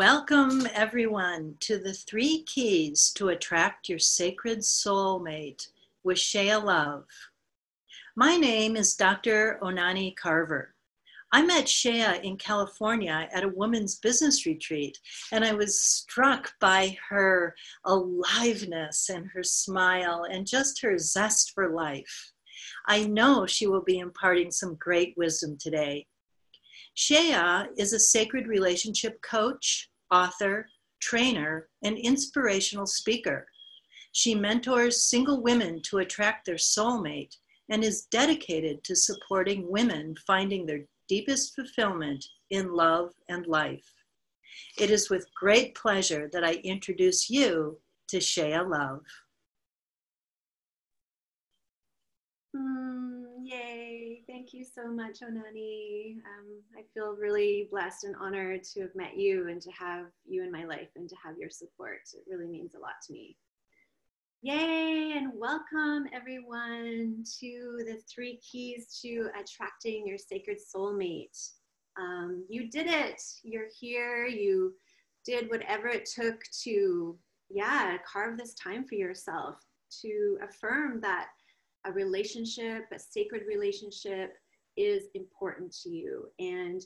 Welcome, everyone, to the three keys to attract your sacred soulmate with Shaeah Love. My name is Dr. Onani Carver. I met Shaeah in California at a women's business retreat, and I was struck by her aliveness and her smile and just her zest for life. I know she will be imparting some great wisdom today. Shaeah is a sacred relationship coach, author, trainer, and inspirational speaker. She mentors single women to attract their soulmate and is dedicated to supporting women finding their deepest fulfillment in love and life. It is with great pleasure that I introduce you to Shaeah Love. Mm, yay. Thank you so much, Onani. Um, I feel really blessed and honored to have met you and to have you in my life and to have your support. It really means a lot to me. Yay, and welcome everyone to the three keys to attracting your sacred soulmate. Um, you did it. You're here. You did whatever it took to, yeah, carve this time for yourself to affirm that a relationship, a sacred relationship, is important to you. And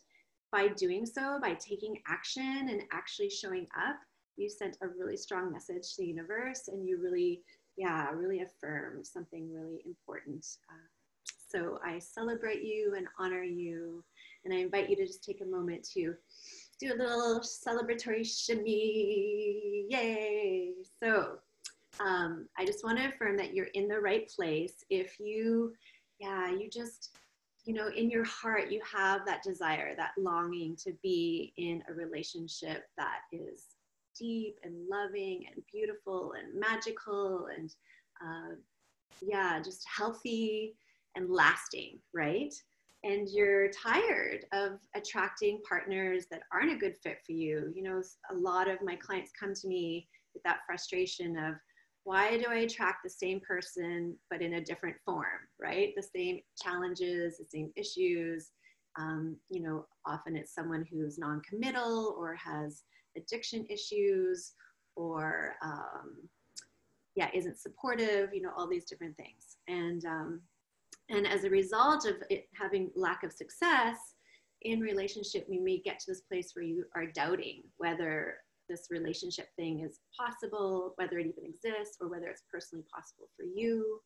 by doing so, by taking action and actually showing up, you sent a really strong message to the universe and you really, yeah, really affirmed something really important. Uh, so I celebrate you and honor you. And I invite you to just take a moment to do a little celebratory shimmy. Yay! So um, I just want to affirm that you're in the right place. If you, yeah, you just, you know, in your heart, you have that desire, that longing to be in a relationship that is deep and loving and beautiful and magical and, uh, yeah, just healthy and lasting, right? And you're tired of attracting partners that aren't a good fit for you. You know, a lot of my clients come to me with that frustration of, why do I attract the same person but in a different form, right? The same challenges, the same issues. Um, you know, often it's someone who's non committal or has addiction issues or, um, yeah, isn't supportive, you know, all these different things. And, um, and as a result of it having lack of success in relationship, we may get to this place where you are doubting whether this relationship thing is possible, whether it even exists, or whether it's personally possible for you.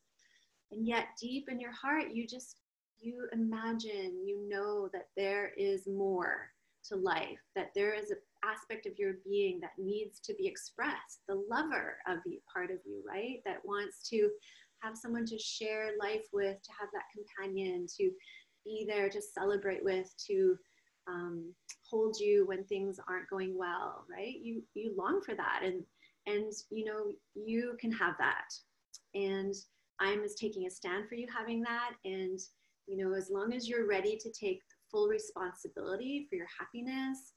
And yet, deep in your heart, you just you imagine, you know that there is more to life, that there is an aspect of your being that needs to be expressed, the lover of the part of you, right? That wants to have someone to share life with, to have that companion, to be there to celebrate with, to um, hold you when things aren't going well, right? You you long for that, and and you know you can have that, and I'm is taking a stand for you having that, and you know as long as you're ready to take full responsibility for your happiness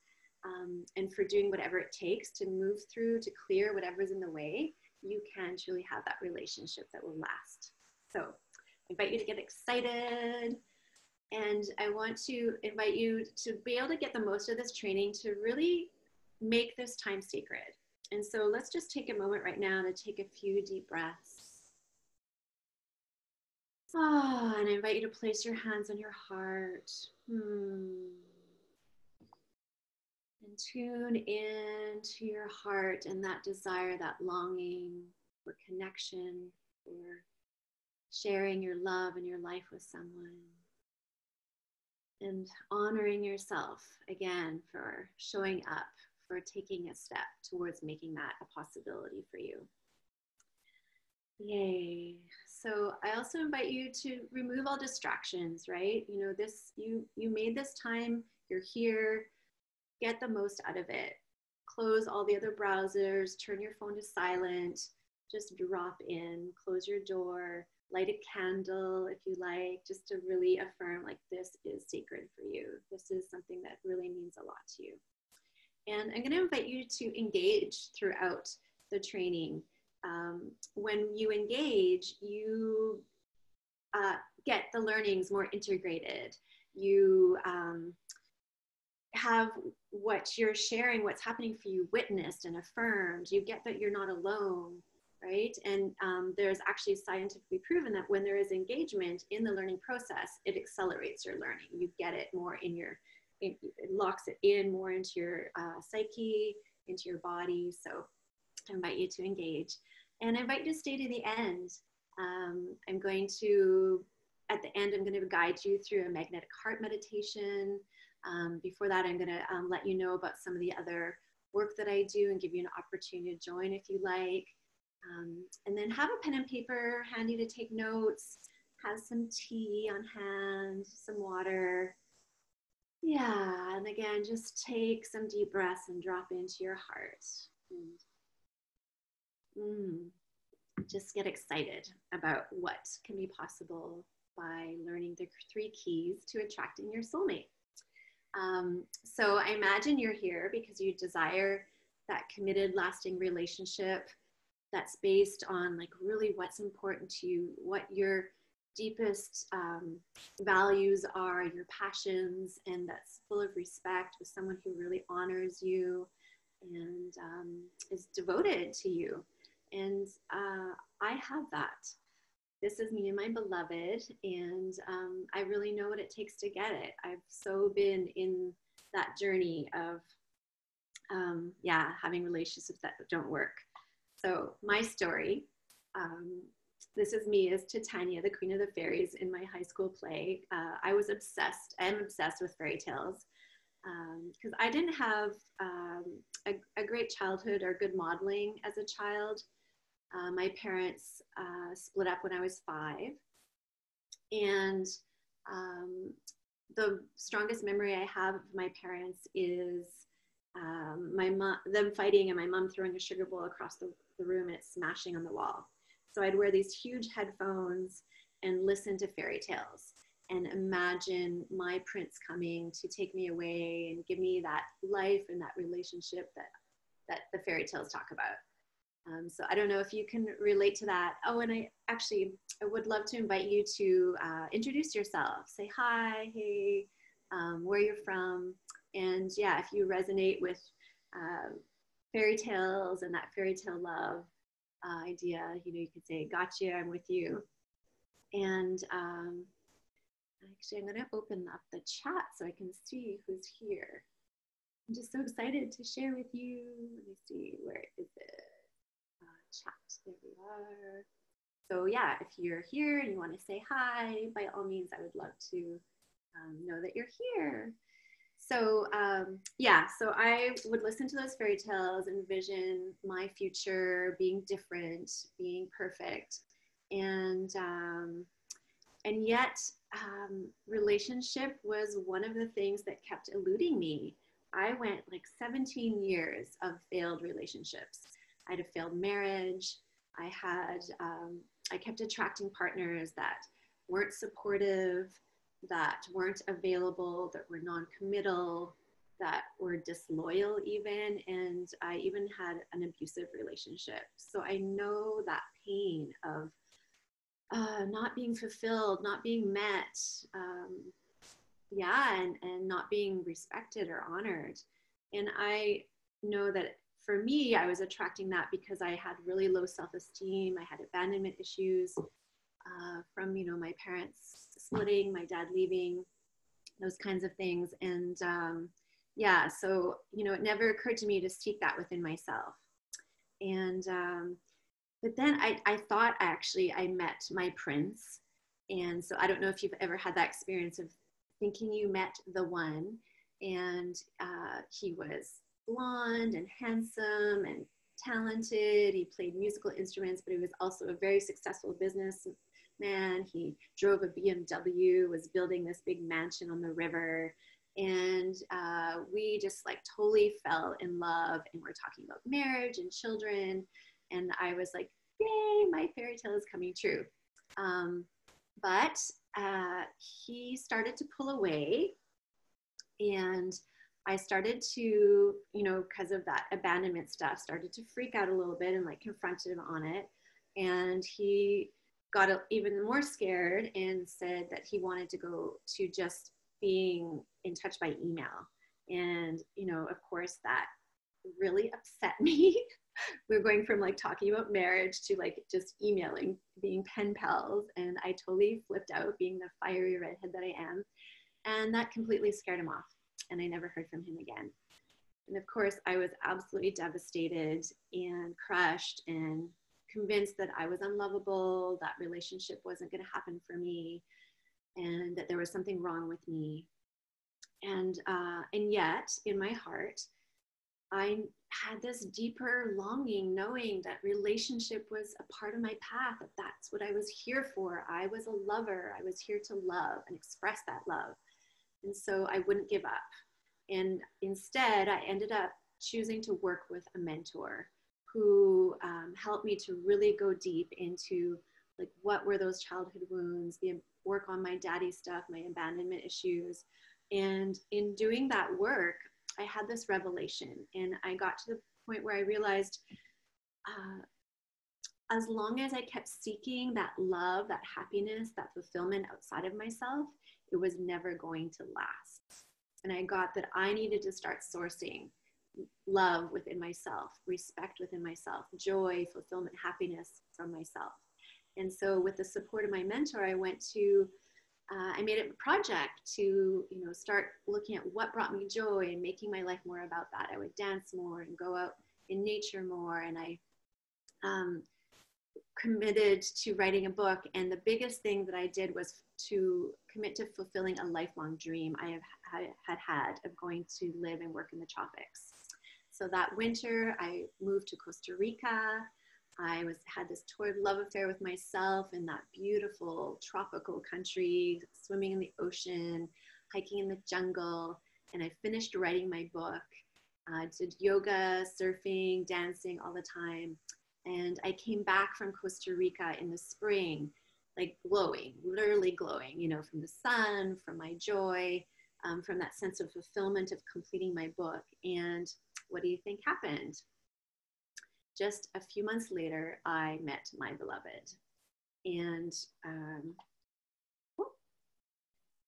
um, and for doing whatever it takes to move through to clear whatever's in the way, you can truly have that relationship that will last. So invite you to get excited and I want to invite you to be able to get the most of this training to really make this time sacred. And so let's just take a moment right now to take a few deep breaths. Oh, and I invite you to place your hands on your heart. Hmm. And tune in to your heart and that desire, that longing for connection, for sharing your love and your life with someone and honoring yourself again for showing up, for taking a step towards making that a possibility for you. Yay. So I also invite you to remove all distractions, right? You know, this you you made this time, you're here, get the most out of it. Close all the other browsers, turn your phone to silent, just drop in, close your door, light a candle if you like, just to really affirm like this is sacred for you. This is something that really means a lot to you. And I'm going to invite you to engage throughout the training. Um, when you engage, you uh, get the learnings more integrated. You um, have what you're sharing, what's happening for you, witnessed and affirmed. You get that you're not alone, right? And um, there's actually scientifically proven that when there is engagement in the learning process, it accelerates your learning. You get it more in your, it, it locks it in more into your uh, psyche, into your body. So I invite you to engage. And I invite you to stay to the end. Um, I'm going to, at the end, I'm going to guide you through a magnetic heart meditation. Um, before that, I'm going to um, let you know about some of the other work that I do and give you an opportunity to join if you like. Um, and then have a pen and paper handy to take notes, have some tea on hand, some water. Yeah, and again, just take some deep breaths and drop into your heart. And, mm, just get excited about what can be possible by learning the three keys to attracting your soulmate. Um, so I imagine you're here because you desire that committed, lasting relationship that's based on like really what's important to you, what your deepest um, values are, your passions, and that's full of respect with someone who really honors you and um, is devoted to you. And uh, I have that. This is me and my beloved, and um, I really know what it takes to get it. I've so been in that journey of, um, yeah, having relationships that don't work. So, my story um, this is me as Titania, the Queen of the Fairies, in my high school play. Uh, I was obsessed. I'm obsessed with fairy tales because um, I didn't have um, a, a, great childhood or good modeling as a child. Uh, my parents uh, split up when I was five. And um, the strongest memory I have of my parents is um, my mom, them fighting and my mom throwing a sugar bowl across the, the room and it's smashing on the wall. So I'd wear these huge headphones and listen to fairy tales and imagine my prince coming to take me away and give me that life and that relationship that that the fairy tales talk about. Um, so I don't know if you can relate to that. Oh, and I actually I would love to invite you to uh, introduce yourself. Say hi, hey, um, where you're from, and yeah, if you resonate with uh, fairy tales and that fairy tale love uh, idea, you know, you could say, "Gotcha, I'm with you." And um, actually, I'm going to open up the chat so I can see who's here. I'm just so excited to share with you. Let me see, where is it? chat. There we are. So yeah, if you're here and you want to say hi, by all means, I would love to um, know that you're here. So um, yeah, so I would listen to those fairy tales, envision my future being different, being perfect, and um, and yet um, relationship was one of the things that kept eluding me. I went like 17 years of failed relationships. I had a failed marriage. I had, um, I kept attracting partners that weren't supportive, that weren't available, that were non committal, that were disloyal, even. And I even had an abusive relationship. So I know that pain of uh, not being fulfilled, not being met. Um, yeah, and, and not being respected or honored. And I know that for me, I was attracting that because I had really low self-esteem. I had abandonment issues uh, from, you know, my parents splitting, my dad leaving, those kinds of things. And um, yeah, so, you know, it never occurred to me to seek that within myself. And, um, but then I, I thought actually I met my prince. And so I don't know if you've ever had that experience of thinking you met the one and uh, he was blonde and handsome and talented. He played musical instruments, but he was also a very successful businessman. He drove a BMW, was building this big mansion on the river. And uh, we just like totally fell in love and we're talking about marriage and children. And I was like, yay, my fairy tale is coming true. Um, but uh, he started to pull away and I started to, you know, because of that abandonment stuff, started to freak out a little bit and like confronted him on it. And he got even more scared and said that he wanted to go to just being in touch by email. And, you know, of course, that really upset me. we are going from like talking about marriage to like just emailing, being pen pals. And I totally flipped out being the fiery redhead that I am. And that completely scared him off. And I never heard from him again. And of course, I was absolutely devastated and crushed and convinced that I was unlovable, that relationship wasn't going to happen for me, and that there was something wrong with me. And uh, and yet, in my heart, I had this deeper longing, knowing that relationship was a part of my path, that that's what I was here for. I was a lover. I was here to love and express that love. And so I wouldn't give up. And instead, I ended up choosing to work with a mentor who um, helped me to really go deep into like what were those childhood wounds, the work on my daddy stuff, my abandonment issues. And in doing that work, I had this revelation, and I got to the point where I realized uh, as long as I kept seeking that love, that happiness, that fulfillment outside of myself, it was never going to last. And I got that I needed to start sourcing love within myself, respect within myself, joy, fulfillment, happiness from myself. And so, with the support of my mentor, I went to uh, I made it a project to, you know, start looking at what brought me joy and making my life more about that. I would dance more and go out in nature more. And I um, committed to writing a book. And the biggest thing that I did was to commit to fulfilling a lifelong dream I have had had of going to live and work in the tropics. So that winter, I moved to Costa Rica. I was had this torrid love affair with myself in that beautiful tropical country, swimming in the ocean, hiking in the jungle, and I finished writing my book. I did yoga, surfing, dancing all the time. And I came back from Costa Rica in the spring, like glowing, literally glowing, you know, from the sun, from my joy, um, from that sense of fulfillment of completing my book. And what do you think happened? just a few months later, I met my beloved. And um,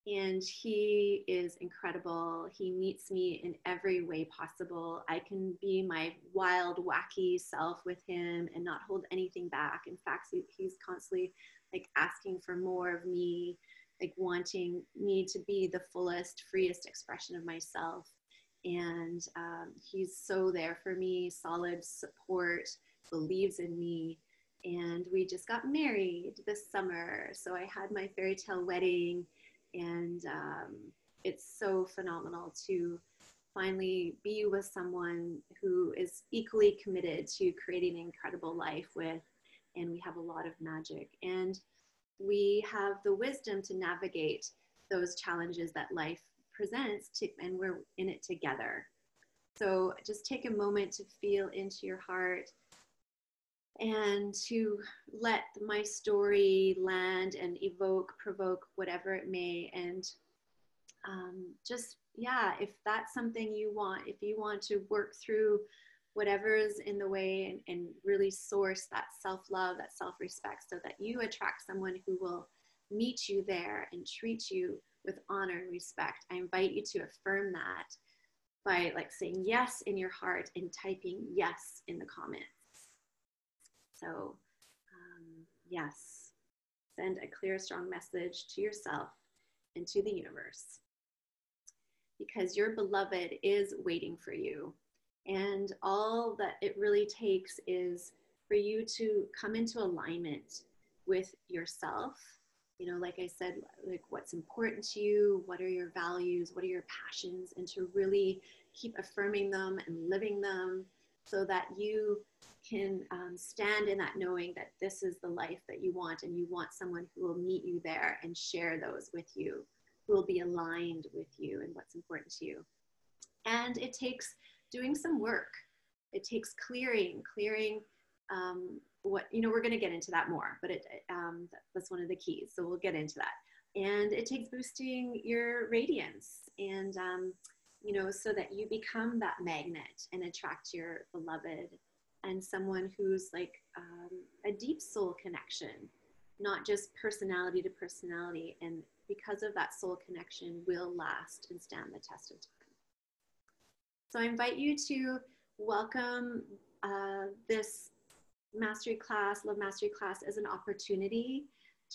and he is incredible. He meets me in every way possible. I can be my wild, wacky self with him and not hold anything back. In fact, he's constantly like asking for more of me, like wanting me to be the fullest, freest expression of myself and um, he's so there for me solid support believes in me. And we just got married this summer so i had my fairy tale wedding and um, it's so phenomenal to finally be with someone who is equally committed to creating an incredible life with and we have a lot of magic. And we have the wisdom to navigate those challenges that life presents to, and we're in it together. So just take a moment to feel into your heart and to let my story land and evoke, provoke, whatever it may. And um, just, yeah, if that's something you want, if you want to work through whatever is in the way and, and really source that self love, that self respect, so that you attract someone who will meet you there and treat you with honor and respect. I invite you to affirm that by like saying yes in your heart and typing yes in the comments. So, um, yes, send a clear, strong message to yourself and to the universe because your beloved is waiting for you. And all that it really takes is for you to come into alignment with yourself you know like i said like what's important to you? What are your values? What are your passions? And to really keep affirming them and living them so that you can um, stand in that knowing that this is the life that you want and you want someone who will meet you there and share those with you who will be aligned with you and what's important to you. And it takes doing some work. It takes clearing clearing um, what you know we're going to get into that more but it um, that's one of the keys so we'll get into that. And it takes boosting your radiance and um, you know so that you become that magnet and attract your beloved and someone who's like um, a deep soul connection not just personality to personality. And because of that soul connection will last and stand the test of time. So I invite you to welcome uh, this mastery class, love mastery class, as an opportunity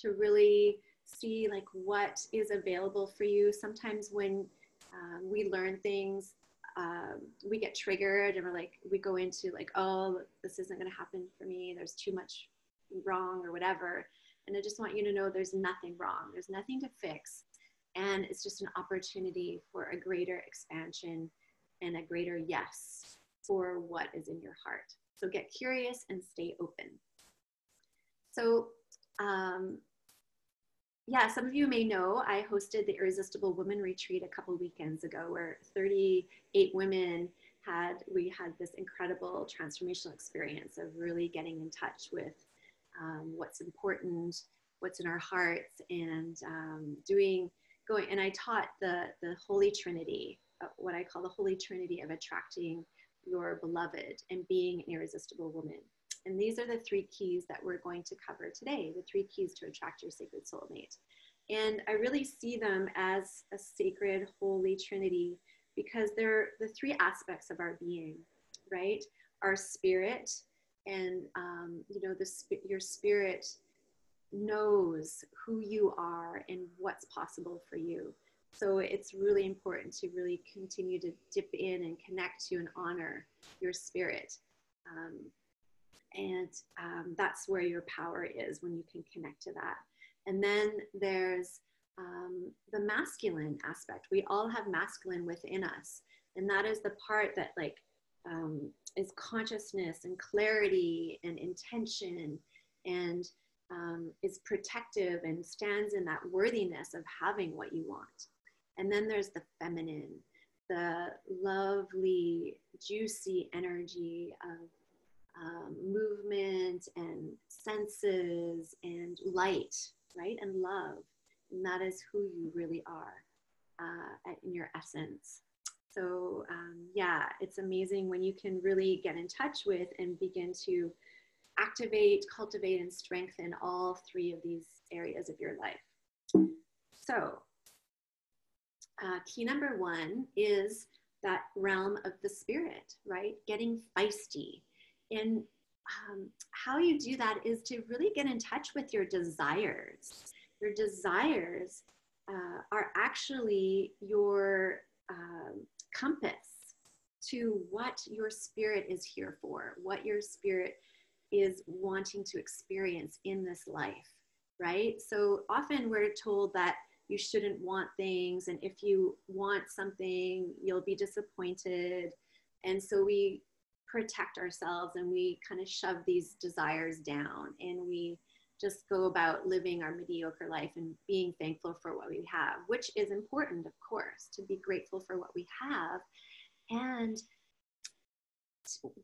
to really see like what is available for you. Sometimes when um, we learn things, um, we get triggered and we're like, we go into like, oh, this isn't going to happen for me. There's too much wrong or whatever. And I just want you to know there's nothing wrong. There's nothing to fix. And it's just an opportunity for a greater expansion and a greater yes for what is in your heart. So get curious and stay open. So, um, yeah, some of you may know I hosted the Irresistible Woman Retreat a couple weekends ago where 38 women had, we had this incredible transformational experience of really getting in touch with um, what's important, what's in our hearts, and um, doing, going, and I taught the, the Holy Trinity, uh, what I call the Holy Trinity of attracting your beloved and being an irresistible woman. And these are the three keys that we're going to cover today the three keys to attract your sacred soulmate. And I really see them as a sacred, holy trinity because they're the three aspects of our being, right? Our spirit, and um, you know, the, your spirit knows who you are and what's possible for you. So it's really important to really continue to dip in and connect to and honor your spirit. Um, and um, that's where your power is when you can connect to that. And then there's um, the masculine aspect. We all have masculine within us. And that is the part that, like, um, is consciousness and clarity and intention and um, is protective and stands in that worthiness of having what you want. And then there's the feminine, the lovely, juicy energy of um, movement and senses and light, right? And love. And that is who you really are uh, in your essence. So, um, yeah, it's amazing when you can really get in touch with and begin to activate, cultivate, and strengthen all three of these areas of your life. So, uh, key number one is that realm of the spirit, right? Getting feisty. And um, how you do that is to really get in touch with your desires. Your desires uh, are actually your um, compass to what your spirit is here for, what your spirit is wanting to experience in this life, right? So often we're told that you shouldn't want things, and if you want something, you'll be disappointed. And so we protect ourselves and we kind of shove these desires down and we just go about living our mediocre life and being thankful for what we have, which is important, of course, to be grateful for what we have. And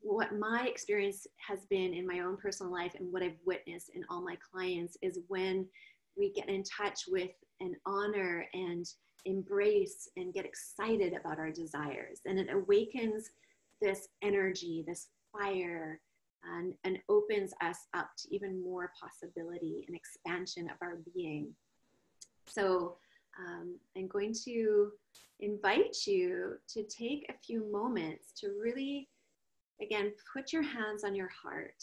what my experience has been in my own personal life and what I've witnessed in all my clients is when we get in touch with and honor and embrace and get excited about our desires. And it awakens this energy, this fire, and, and opens us up to even more possibility and expansion of our being. So um, I'm going to invite you to take a few moments to really, again, put your hands on your heart.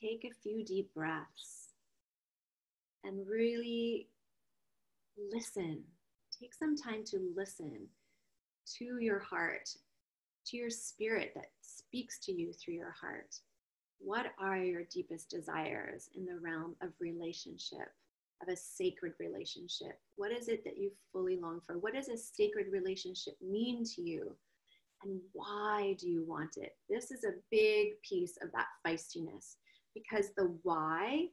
Take a few deep breaths and really listen. Take some time to listen to your heart, to your spirit that speaks to you through your heart. What are your deepest desires in the realm of relationship, of a sacred relationship? What is it that you fully long for? What does a sacred relationship mean to you? And why do you want it? This is a big piece of that feistiness because the why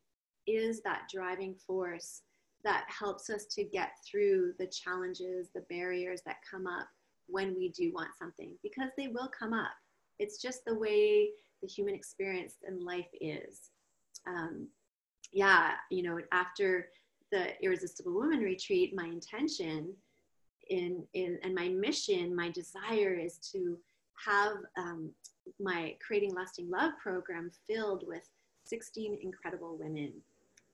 is that driving force that helps us to get through the challenges, the barriers that come up when we do want something, because they will come up. It's just the way the human experience and life is. Um, yeah, you know, after the Irresistible Woman retreat, my intention in, in and my mission, my desire is to have um, my Creating Lasting Love program filled with 16 incredible women.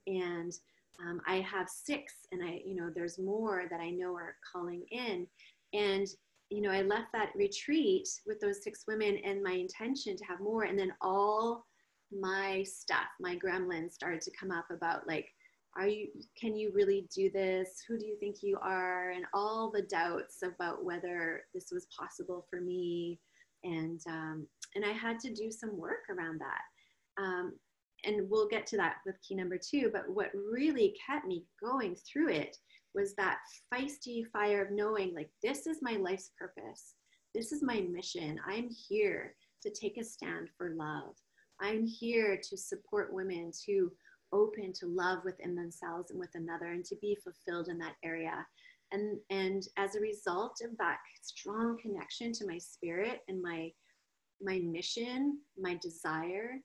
And um, I have six, and I, you know, there's more that I know are calling in. And you know, I left that retreat with those six women and my intention to have more. And then all my stuff, my gremlins started to come up about like, are you, can you really do this? Who do you think you are? And all the doubts about whether this was possible for me. And, um, and I had to do some work around that. Um, and we'll get to that with key number two. But what really kept me going through it was that feisty fire of knowing like this is my life's purpose. This is my mission. I'm here to take a stand for love. I'm here to support women to open to love within themselves and with another and to be fulfilled in that area. And and as a result of that strong connection to my spirit and my my mission my desire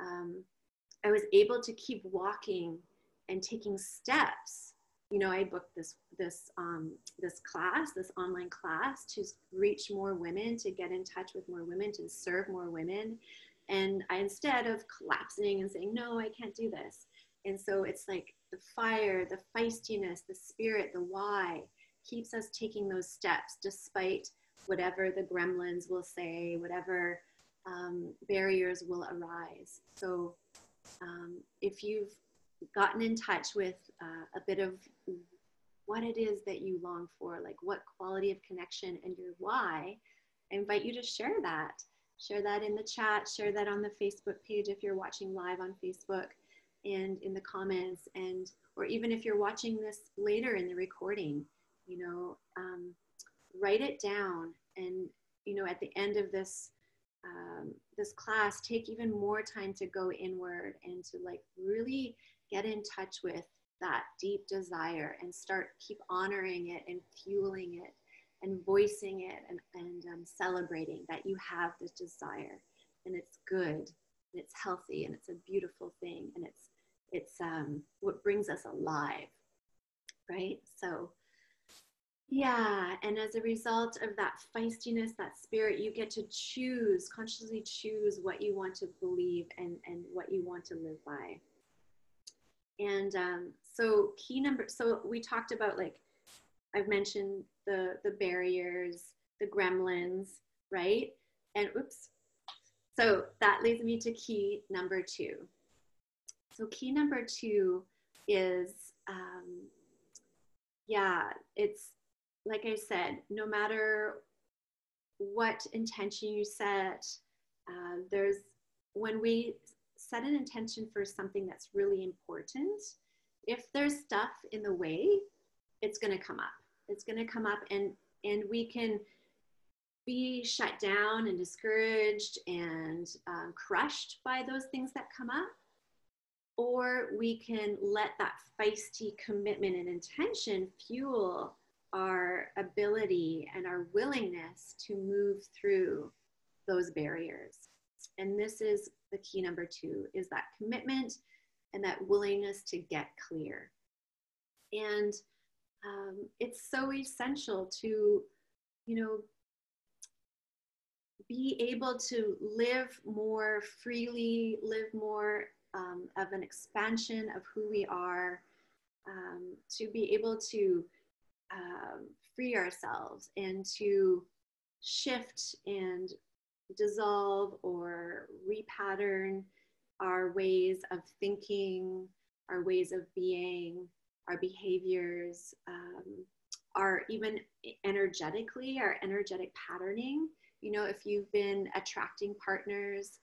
um, i was able to keep walking and taking steps. You know, I booked this this um, this class, this online class, to reach more women, to get in touch with more women, to serve more women, and I, instead of collapsing and saying no, I can't do this, and so it's like the fire, the feistiness, the spirit, the why keeps us taking those steps despite whatever the gremlins will say, whatever um, barriers will arise. So um, if you've gotten in touch with uh, a bit of what it is that you long for, like what quality of connection and your why, I invite you to share that. Share that in the chat, share that on the Facebook page if you're watching live on Facebook and in the comments and or even if you're watching this later in the recording, you know, um, write it down and you know at the end of this um, this class take even more time to go inward and to like really get in touch with that deep desire and start keep honoring it and fueling it and voicing it and, and um, celebrating that you have this desire. And it's good and it's healthy and it's a beautiful thing and it's it's um, what brings us alive right? So yeah and as a result of that feistiness that spirit you get to choose consciously choose what you want to believe and and what you want to live by and um, so key number, so we talked about like, I've mentioned the, the barriers, the gremlins, right? And oops. So that leads me to key number two. So key number two is, um, yeah, it's like I said, no matter what intention you set, uh, there's when we set an intention for something that's really important, if there's stuff in the way, it's going to come up. It's going to come up and and we can be shut down and discouraged and um, crushed by those things that come up or we can let that feisty commitment and intention fuel our ability and our willingness to move through those barriers. And this is the key number two is that commitment and that willingness to get clear. And um, it's so essential to you know be able to live more freely live more um, of an expansion of who we are um, to be able to um, free ourselves and to shift and dissolve or repattern our ways of thinking, our ways of being, our behaviors, um, our even energetically, our energetic patterning. You know, if you've been attracting partners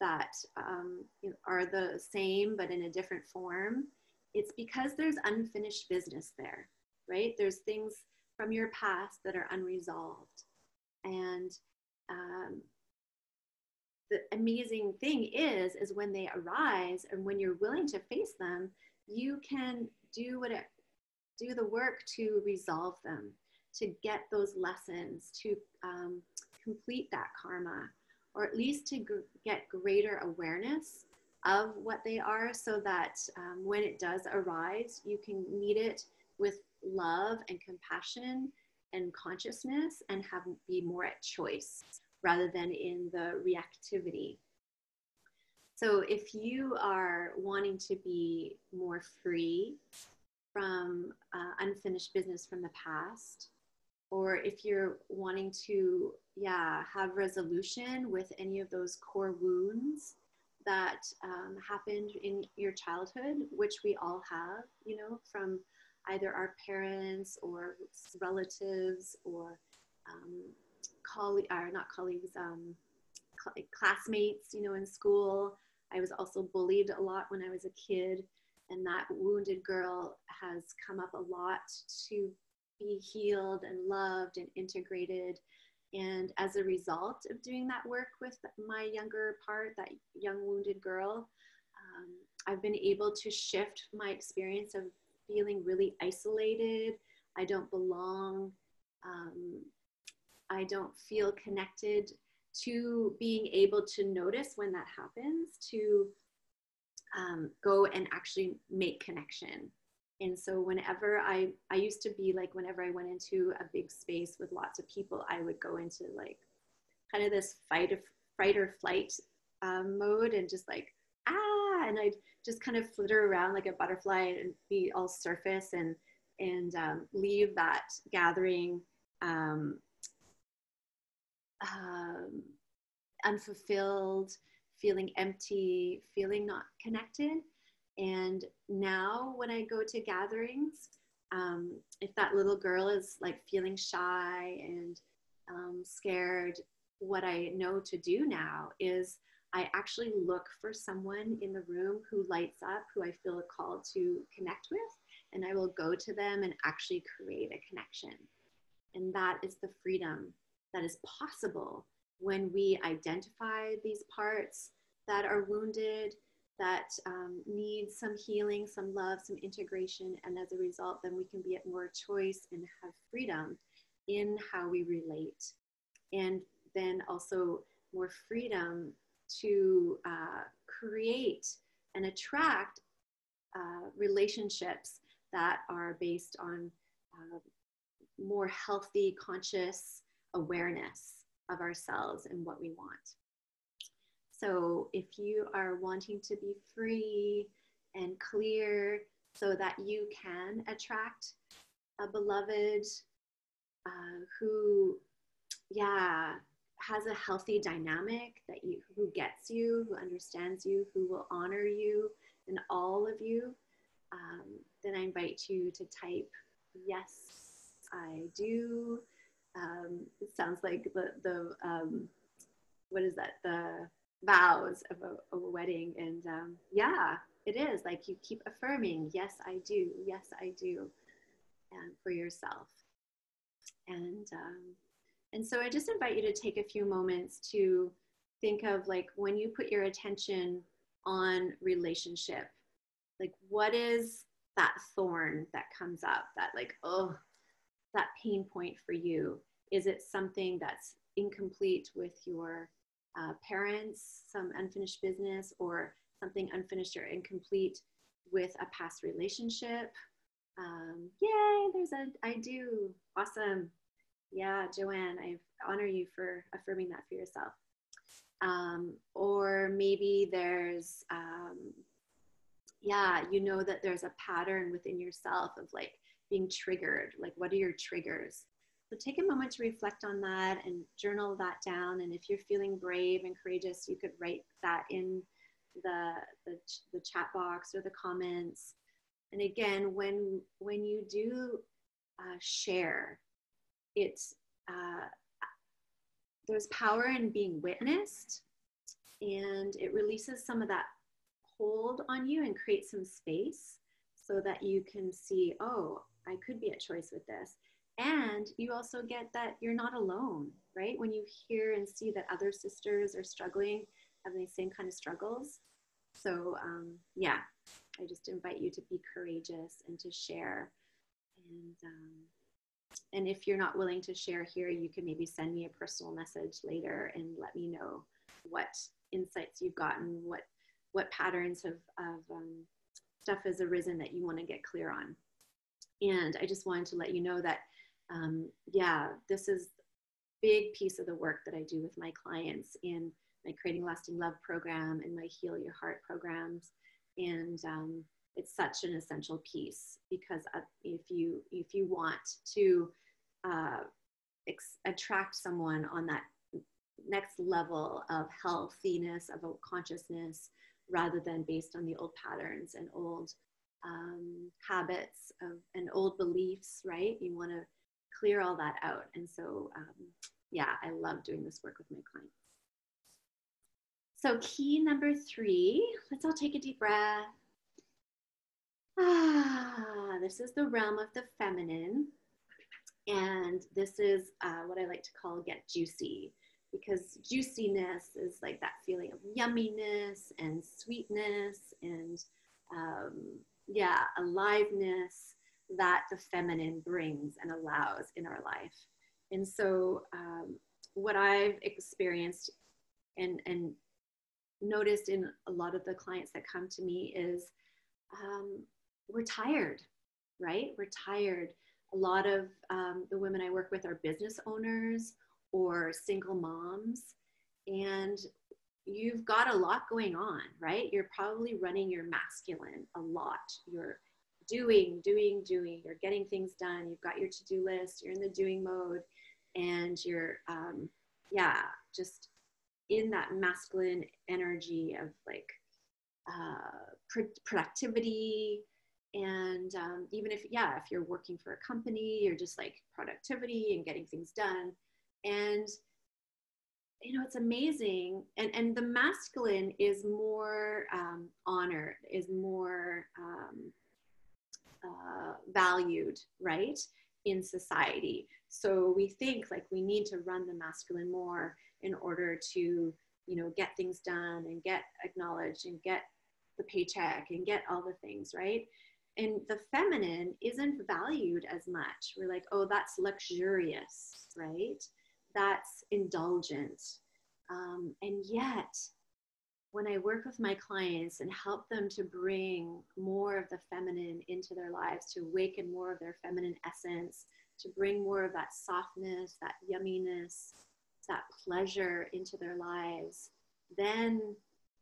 that um, are the same but in a different form, it's because there's unfinished business there, right? There's things from your past that are unresolved. And um, the amazing thing is is when they arise and when you're willing to face them you can do what it do the work to resolve them to get those lessons to um, complete that karma or at least to g- get greater awareness of what they are so that um, when it does arise you can meet it with love and compassion and consciousness and have be more at choice rather than in the reactivity. So if you are wanting to be more free from uh, unfinished business from the past, or if you're wanting to, yeah, have resolution with any of those core wounds that um, happened in your childhood, which we all have, you know, from either our parents or relatives or um, colleagues, or not colleagues, um, cl- classmates, you know, in school. I was also bullied a lot when I was a kid, and that wounded girl has come up a lot to be healed and loved and integrated. And as a result of doing that work with my younger part, that young wounded girl, um, I've been able to shift my experience of feeling really isolated. I don't belong. Um, I don't feel connected to being able to notice when that happens, to um, go and actually make connection. And so whenever I, I used to be like, whenever I went into a big space with lots of people, I would go into like kind of this fight of fight or flight um, mode and just like, ah, and I'd just kind of flitter around like a butterfly and be all surface and, and um, leave that gathering um, um, unfulfilled, feeling empty, feeling not connected. And now when I go to gatherings, um, if that little girl is like feeling shy and um, scared, what I know to do now is I actually look for someone in the room who lights up, who I feel a call to connect with, and I will go to them and actually create a connection. And that is the freedom that is possible when we identify these parts that are wounded, that um, need some healing, some love, some integration. And as a result, then we can be at more choice and have freedom in how we relate. And then also more freedom to uh, create and attract uh, relationships that are based on uh, more healthy, conscious awareness of ourselves and what we want. So if you are wanting to be free and clear so that you can attract a beloved uh, who, yeah, has a healthy dynamic that you who gets you, who understands you, who will honor you and all of you, um, then I invite you to type yes, I do. Um, it sounds like the the um, what is that? The vows of a, of a wedding and um, yeah it is. Like you keep affirming yes i do. Yes i do and for yourself. And um, and so I just invite you to take a few moments to think of like when you put your attention on relationship, like what is that thorn that comes up, that like, oh, that pain point for you? Is it something that's incomplete with your uh, parents, some unfinished business, or something unfinished or incomplete with a past relationship? Um, yay, there's a I do. Awesome. Yeah, Joanne, I honor you for affirming that for yourself. Um, or maybe there's, um, yeah, you know that there's a pattern within yourself of like being triggered. Like, what are your triggers? So take a moment to reflect on that and journal that down. And if you're feeling brave and courageous, you could write that in the, the, the chat box or the comments. And again, when, when you do uh, share, it's uh, there's power in being witnessed and it releases some of that hold on you and creates some space so that you can see oh i could be at choice with this. And you also get that you're not alone right? When you hear and see that other sisters are struggling having the same kind of struggles. So um, yeah i just invite you to be courageous and to share. And um, and if you're not willing to share here, you can maybe send me a personal message later and let me know what insights you've gotten, what what patterns of, of um, stuff has arisen that you want to get clear on. And I just wanted to let you know that, um, yeah, this is big piece of the work that I do with my clients in my Creating Lasting Love program and my Heal Your Heart programs. And um, it's such an essential piece because if you if you want to uh, ex- attract someone on that next level of healthiness of a consciousness rather than based on the old patterns and old um, habits of and old beliefs right? You want to clear all that out. And so um, yeah i love doing this work with my clients. So key number three let's all take a deep breath. Ah this is the realm of the feminine and this is uh, what i like to call get juicy because juiciness is like that feeling of yumminess and sweetness and um, yeah aliveness that the feminine brings and allows in our life. And so um, what i've experienced and and noticed in a lot of the clients that come to me is um, we're tired right? We're tired a lot of um, the women i work with are business owners or single moms and you've got a lot going on, right? You're probably running your masculine a lot. You're doing, doing, doing. You're getting things done. You've got your to do list. You're in the doing mode. And you're, um, yeah, just in that masculine energy of like uh, pr- productivity. And um, even if, yeah, if you're working for a company, you're just like productivity and getting things done. And you know it's amazing. And and the masculine is more um, honored is more um, uh, valued right in society. So we think like we need to run the masculine more in order to you know get things done and get acknowledged and get the paycheck and get all the things right and the feminine isn't valued as much we're like oh that's luxurious right that's indulgent. Um, and yet, when I work with my clients and help them to bring more of the feminine into their lives, to awaken more of their feminine essence, to bring more of that softness, that yumminess, that pleasure into their lives, then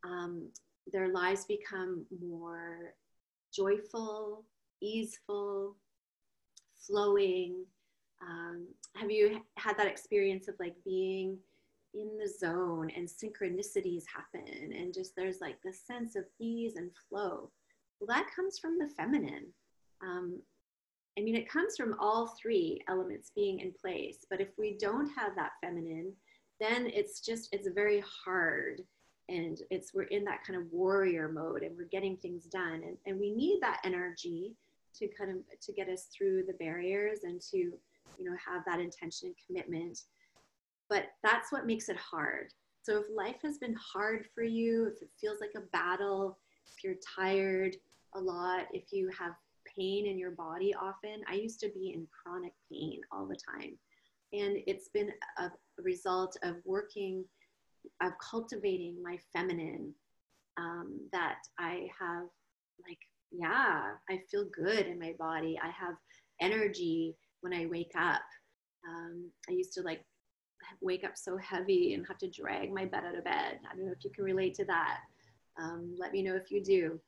um, their lives become more joyful, easeful, flowing, um, have you had that experience of like being in the zone and synchronicities happen and just there's like this sense of ease and flow? Well that comes from the feminine. Um, i mean it comes from all three elements being in place but if we don't have that feminine then it's just it's very hard and it's we're in that kind of warrior mode and we're getting things done. And, and we need that energy to kind of to get us through the barriers and to you know have that intention and commitment. But that's what makes it hard. So if life has been hard for you if it feels like a battle if you're tired a lot if you have pain in your body often i used to be in chronic pain all the time. And it's been a result of working of cultivating my feminine um, that i have like yeah i feel good in my body i have energy when I wake up. Um, I used to like wake up so heavy and have to drag my bed out of bed. I don't know if you can relate to that. Um, let me know if you do.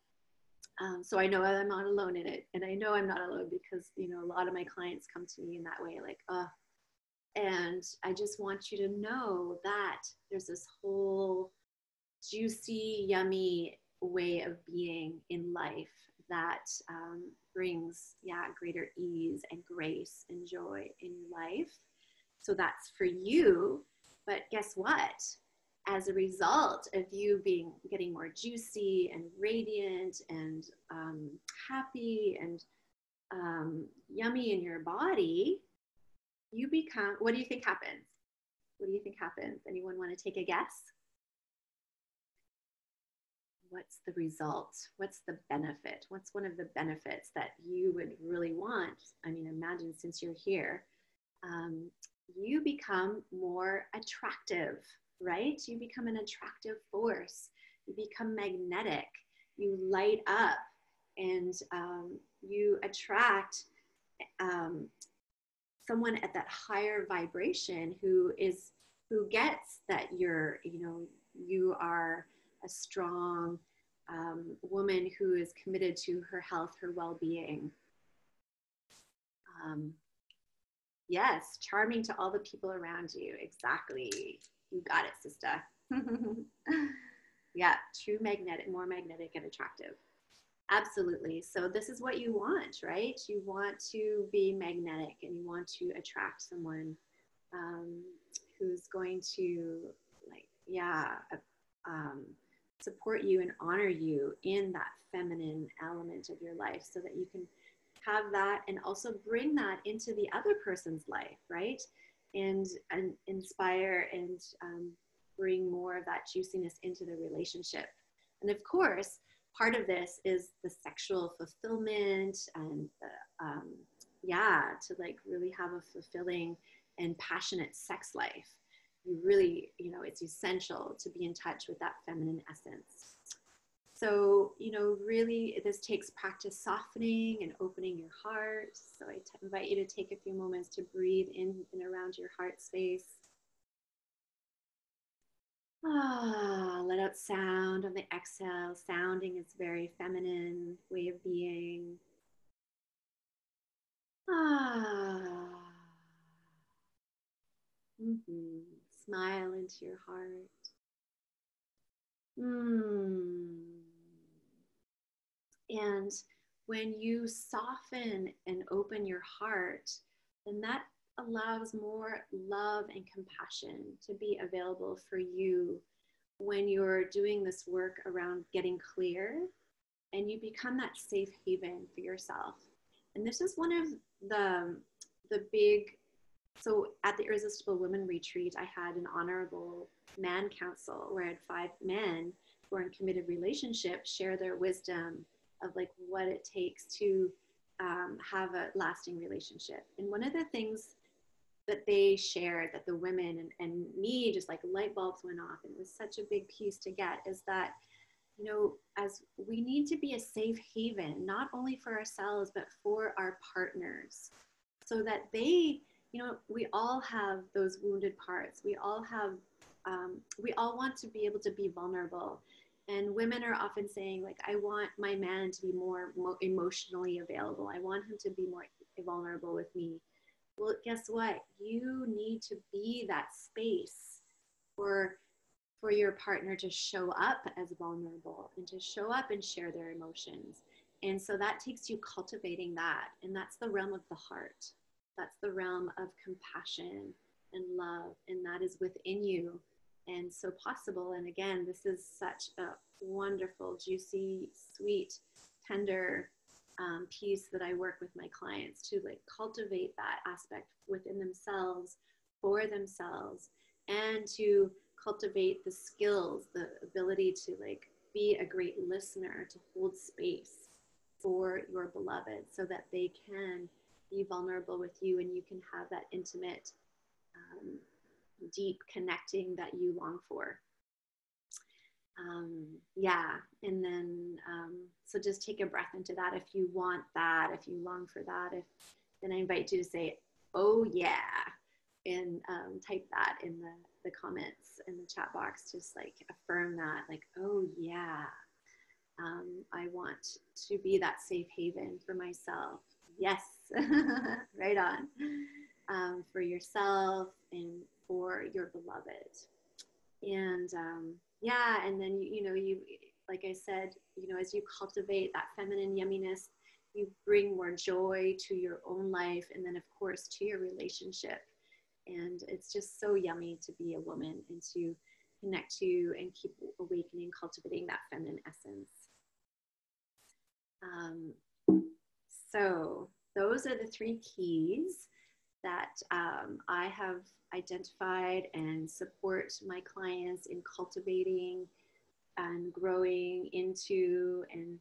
Um, so I know I'm not alone in it, and I know I'm not alone because you know a lot of my clients come to me in that way, like, uh, and I just want you to know that there's this whole juicy, yummy way of being in life that um, brings, yeah, greater ease and grace and joy in your life. So that's for you. But guess what? As a result of you being getting more juicy and radiant and um, happy and um, yummy in your body, you become. What do you think happens? What do you think happens? Anyone want to take a guess? what's the result? What's the benefit? What's one of the benefits that you would really want? I mean, imagine since you're here, um, you become more attractive, right? You become an attractive force. You become magnetic. You light up and um, you attract um, someone at that higher vibration who is who gets that you're you know you are a strong um, woman who is committed to her health, her well being. Um, Yes, charming to all the people around you. Exactly. You got it, sister. yeah, true magnetic, more magnetic and attractive. Absolutely. So, this is what you want, right? You want to be magnetic and you want to attract someone um, who's going to, like, yeah, uh, um, support you and honor you in that feminine element of your life so that you can have that and also bring that into the other person's life, right? And, and inspire and um, bring more of that juiciness into the relationship. And of course, part of this is the sexual fulfillment and the, um, yeah, to like really have a fulfilling and passionate sex life. You really, you know, it's essential to be in touch with that feminine essence. So, you know, really, this takes practice softening and opening your heart. So, I t- invite you to take a few moments to breathe in and around your heart space. Ah, let out sound on the exhale. Sounding is very feminine way of being. Ah. Mm-hmm. Smile into your heart. Mm. And when you soften and open your heart, then that allows more love and compassion to be available for you when you're doing this work around getting clear and you become that safe haven for yourself. And this is one of the the big so at the Irresistible Women Retreat, I had an honorable man council where I had five men who are in committed relationships share their wisdom of like what it takes to um, have a lasting relationship. And one of the things that they shared that the women and, and me just like light bulbs went off and it was such a big piece to get is that you know as we need to be a safe haven not only for ourselves but for our partners so that they you know we all have those wounded parts. We all have um, we all want to be able to be vulnerable. And women are often saying like i want my man to be more mo- emotionally available. I want him to be more vulnerable with me well, guess what? You need to be that space for for your partner to show up as vulnerable and to show up and share their emotions. And so that takes you cultivating that. And that's the realm of the heart. That's the realm of compassion and love. And that is within you and so possible. And again, this is such a wonderful, juicy, sweet, tender um, piece that I work with my clients to like cultivate that aspect within themselves for themselves and to cultivate the skills, the ability to like be a great listener, to hold space for your beloved so that they can be vulnerable with you and you can have that intimate, um, deep connecting that you long for um, yeah and then um, so just take a breath into that if you want that if you long for that if then i invite you to say oh yeah and um, type that in the, the comments in the chat box just like affirm that like oh yeah um, i want to be that safe haven for myself. Yes right on. Um, for yourself and for your beloved. And um, yeah and then you know you like i said you know as you cultivate that feminine yumminess you bring more joy to your own life and then of course to your relationship. And it's just so yummy to be a woman and to connect to and keep awakening cultivating that feminine essence. Um, so those are the three keys that um, I have identified and support my clients in cultivating and growing into and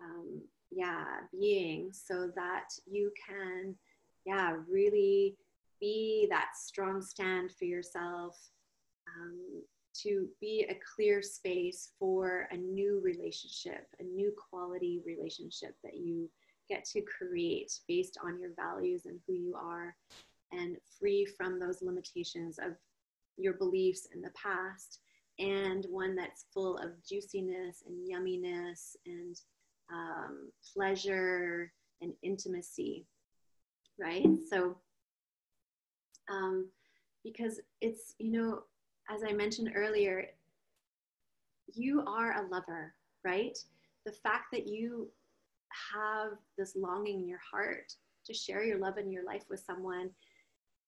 um, yeah being so that you can yeah really be that strong stand for yourself um, to be a clear space for a new relationship a new quality relationship that you get to create based on your values and who you are and free from those limitations of your beliefs in the past and one that's full of juiciness and yumminess and um, pleasure and intimacy right so Um, because it's, you know, as I mentioned earlier, you are a lover, right? The fact that you have this longing in your heart to share your love and your life with someone,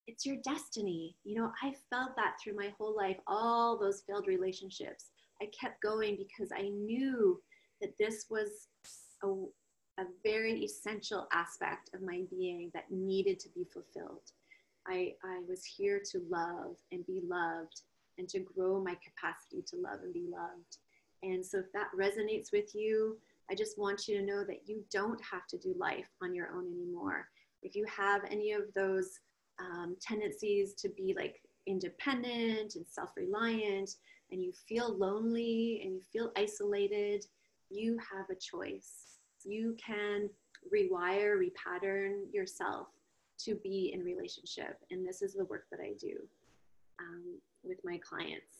it's your destiny. You know, I felt that through my whole life, all those failed relationships. I kept going because I knew that this was a, a very essential aspect of my being that needed to be fulfilled. I, I was here to love and be loved and to grow my capacity to love and be loved. And so, if that resonates with you, I just want you to know that you don't have to do life on your own anymore. If you have any of those um, tendencies to be like independent and self reliant, and you feel lonely and you feel isolated, you have a choice. You can rewire, repattern yourself to be in relationship. And this is the work that I do um, with my clients.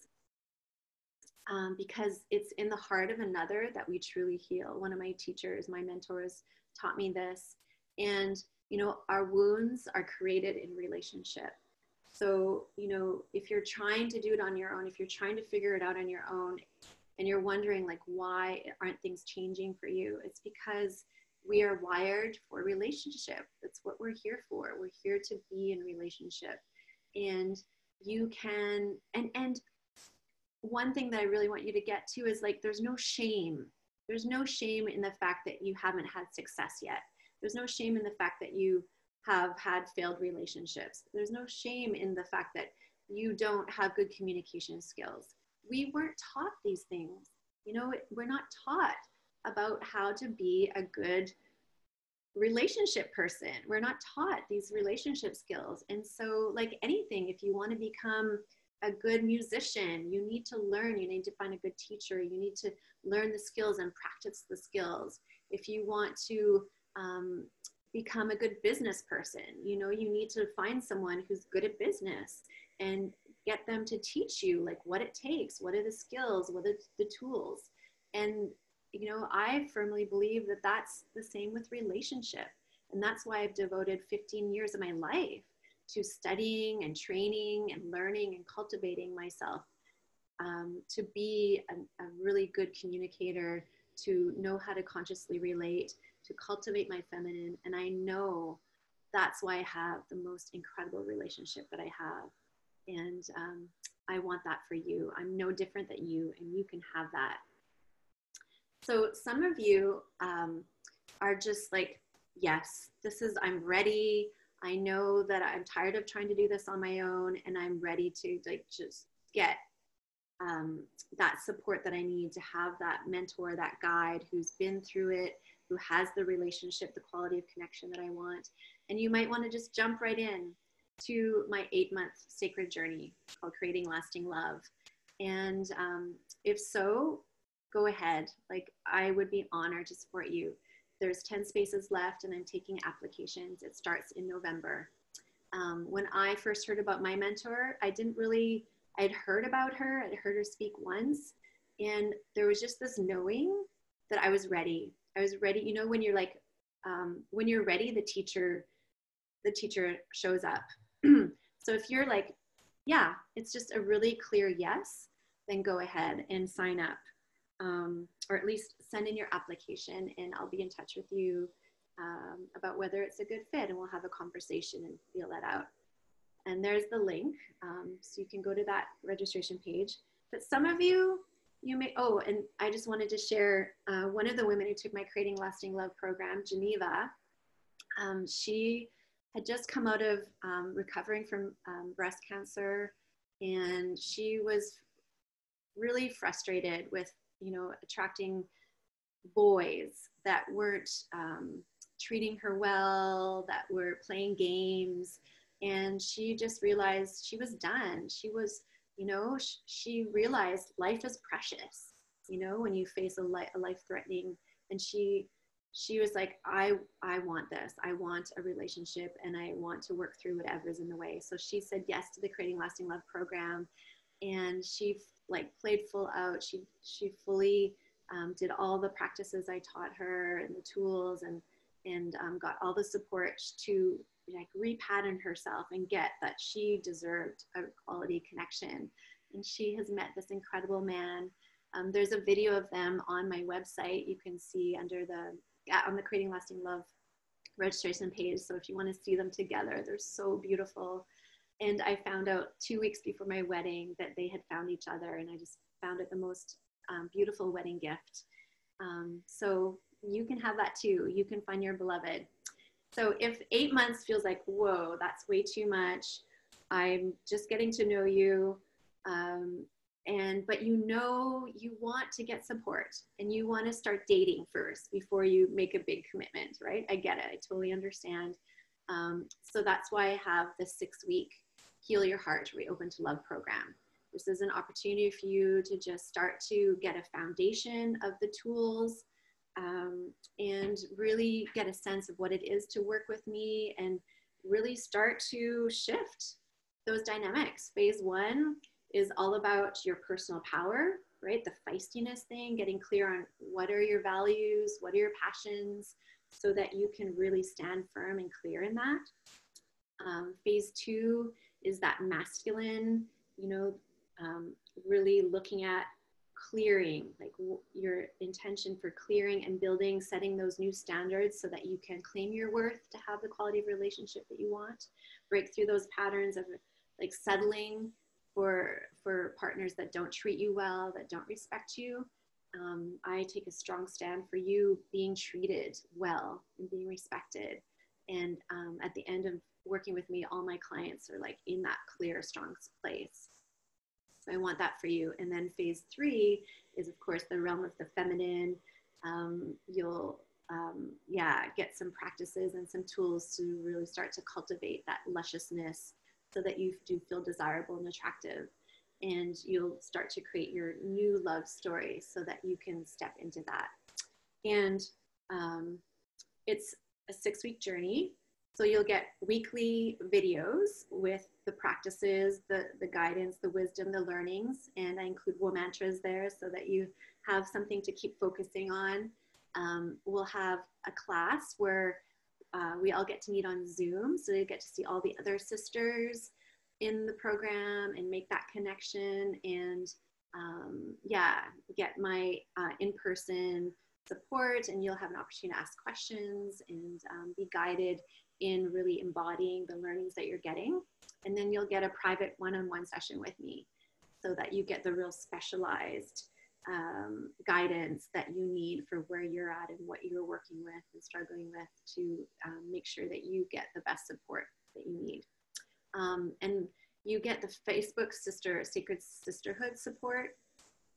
Um, because it's in the heart of another that we truly heal. One of my teachers, my mentors, taught me this. And, you know, our wounds are created in relationship. So, you know, if you're trying to do it on your own, if you're trying to figure it out on your own, and you're wondering, like, why aren't things changing for you? It's because we are wired for relationship. That's what we're here for. We're here to be in relationship. And you can, and, and, one thing that I really want you to get to is like, there's no shame. There's no shame in the fact that you haven't had success yet. There's no shame in the fact that you have had failed relationships. There's no shame in the fact that you don't have good communication skills. We weren't taught these things. You know, we're not taught about how to be a good relationship person. We're not taught these relationship skills. And so, like anything, if you want to become a good musician, you need to learn, you need to find a good teacher, you need to learn the skills and practice the skills. If you want to um, become a good business person, you know, you need to find someone who's good at business and get them to teach you like what it takes, what are the skills, what are the tools. And, you know, I firmly believe that that's the same with relationship. And that's why I've devoted 15 years of my life to studying and training and learning and cultivating myself um, to be a, a really good communicator, to know how to consciously relate, to cultivate my feminine. And I know that's why I have the most incredible relationship that I have. And um, I want that for you. I'm no different than you, and you can have that. So, some of you um, are just like, yes, this is, I'm ready. I know that I'm tired of trying to do this on my own and I'm ready to like just get um, that support that I need to have that mentor, that guide who's been through it, who has the relationship, the quality of connection that I want. And you might want to just jump right in to my eight month sacred journey called Creating Lasting Love. And um, if so, go ahead. Like, I would be honored to support you. There's 10 spaces left, and I'm taking applications. It starts in November. Um, when I first heard about my mentor, I didn't really, I'd heard about her, I'd heard her speak once, and there was just this knowing that I was ready. I was ready. You know, when you're like, um, when you're ready, the teacher, the teacher shows up. so if you're like, yeah, it's just a really clear yes, then go ahead and sign up um, or at least send in your application and I'll be in touch with you um, about whether it's a good fit and we'll have a conversation and feel that out. And there's the link. Um, so you can go to that registration page. But some of you, you may, oh, and I just wanted to share uh, one of the women who took my Creating Lasting Love program, Geneva. Um, she had just come out of um, recovering from um, breast cancer and she was really frustrated with you know, attracting boys that weren't um, treating her well, that were playing games. And she just realized she was done. She was, you know, sh- she realized life is precious, you know, when you face a, li- a life threatening. And she, she was like, I, I want this. I want a relationship and I want to work through whatever's in the way. So she said yes to the Creating Lasting Love program. And she like played full out. She she fully um, did all the practices I taught her and the tools and and um, got all the support to like repattern herself and get that she deserved a quality connection. And she has met this incredible man. Um, there's a video of them on my website. You can see under the on the Creating Lasting Love registration page. So if you want to see them together, they're so beautiful. And I found out two weeks before my wedding that they had found each other, and I just found it the most um, beautiful wedding gift. Um, so you can have that too. You can find your beloved. So if eight months feels like, whoa, that's way too much, I'm just getting to know you. Um, and but you know you want to get support and you want to start dating first before you make a big commitment right i get it i totally understand um, so that's why i have the six week heal your heart reopen to love program this is an opportunity for you to just start to get a foundation of the tools um, and really get a sense of what it is to work with me and really start to shift those dynamics phase one is all about your personal power, right? The feistiness thing, getting clear on what are your values, what are your passions, so that you can really stand firm and clear in that. Um, phase two is that masculine, you know, um, really looking at clearing, like w- your intention for clearing and building, setting those new standards so that you can claim your worth to have the quality of relationship that you want, break through those patterns of like settling for for partners that don't treat you well, that don't respect you. Um, I take a strong stand for you being treated well and being respected. And um, at the end of working with me, all my clients are like in that clear, strong place. I want that for you. And then phase three is, of course, the realm of the feminine. Um, you'll, um, yeah, get some practices and some tools to really start to cultivate that lusciousness so that you do feel desirable and attractive. And you'll start to create your new love story so that you can step into that. And um, it's a six week journey. So you'll get weekly videos with the practices, the, the guidance, the wisdom, the learnings, and I include woe mantras there so that you have something to keep focusing on. Um, we'll have a class where uh, we all get to meet on Zoom, so you get to see all the other sisters in the program and make that connection and um, yeah, get my uh, in-person support and you'll have an opportunity to ask questions and um, be guided in really embodying the learnings that you're getting. And then you'll get a private one-on-one session with me so that you get the real specialized um, guidance that you need for where you're at and what you're working with and struggling with to um, make sure that you get the best support that you need. Um, and you get the Facebook Sister Sacred Sisterhood support,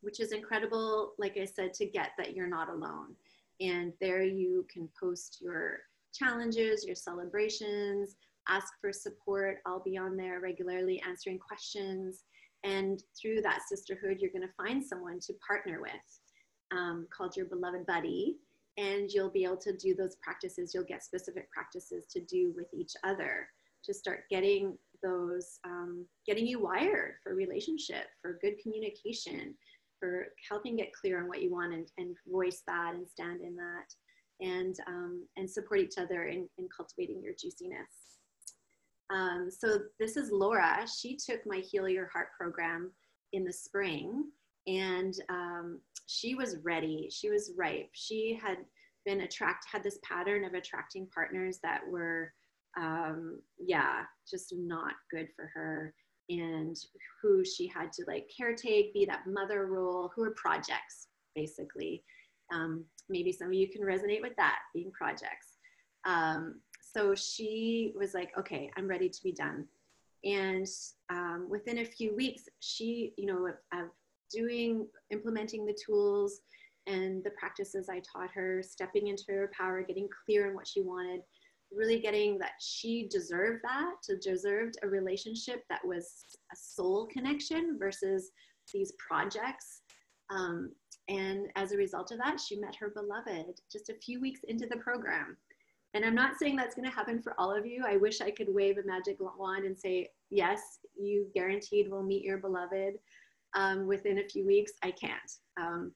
which is incredible, like I said, to get that you're not alone. And there you can post your challenges, your celebrations, ask for support. I'll be on there regularly answering questions. And through that sisterhood, you're going to find someone to partner with um, called your beloved buddy. And you'll be able to do those practices. You'll get specific practices to do with each other to start getting those, um, getting you wired for relationship, for good communication, for helping get clear on what you want and, and voice that and stand in that and, um, and support each other in, in cultivating your juiciness. Um, so this is Laura. She took my Heal Your Heart program in the spring and um, she was ready. She was ripe. She had been attract had this pattern of attracting partners that were um, yeah just not good for her and who she had to like caretake be that mother role who are projects basically um, maybe some of you can resonate with that being projects um, so she was like, okay, I'm ready to be done. And um, within a few weeks, she, you know, of doing, implementing the tools and the practices I taught her, stepping into her power, getting clear on what she wanted, really getting that she deserved that, deserved a relationship that was a soul connection versus these projects. Um, and as a result of that, she met her beloved just a few weeks into the program. And I'm not saying that's going to happen for all of you. I wish I could wave a magic wand and say, yes, you guaranteed will meet your beloved um, within a few weeks. I can't. Um,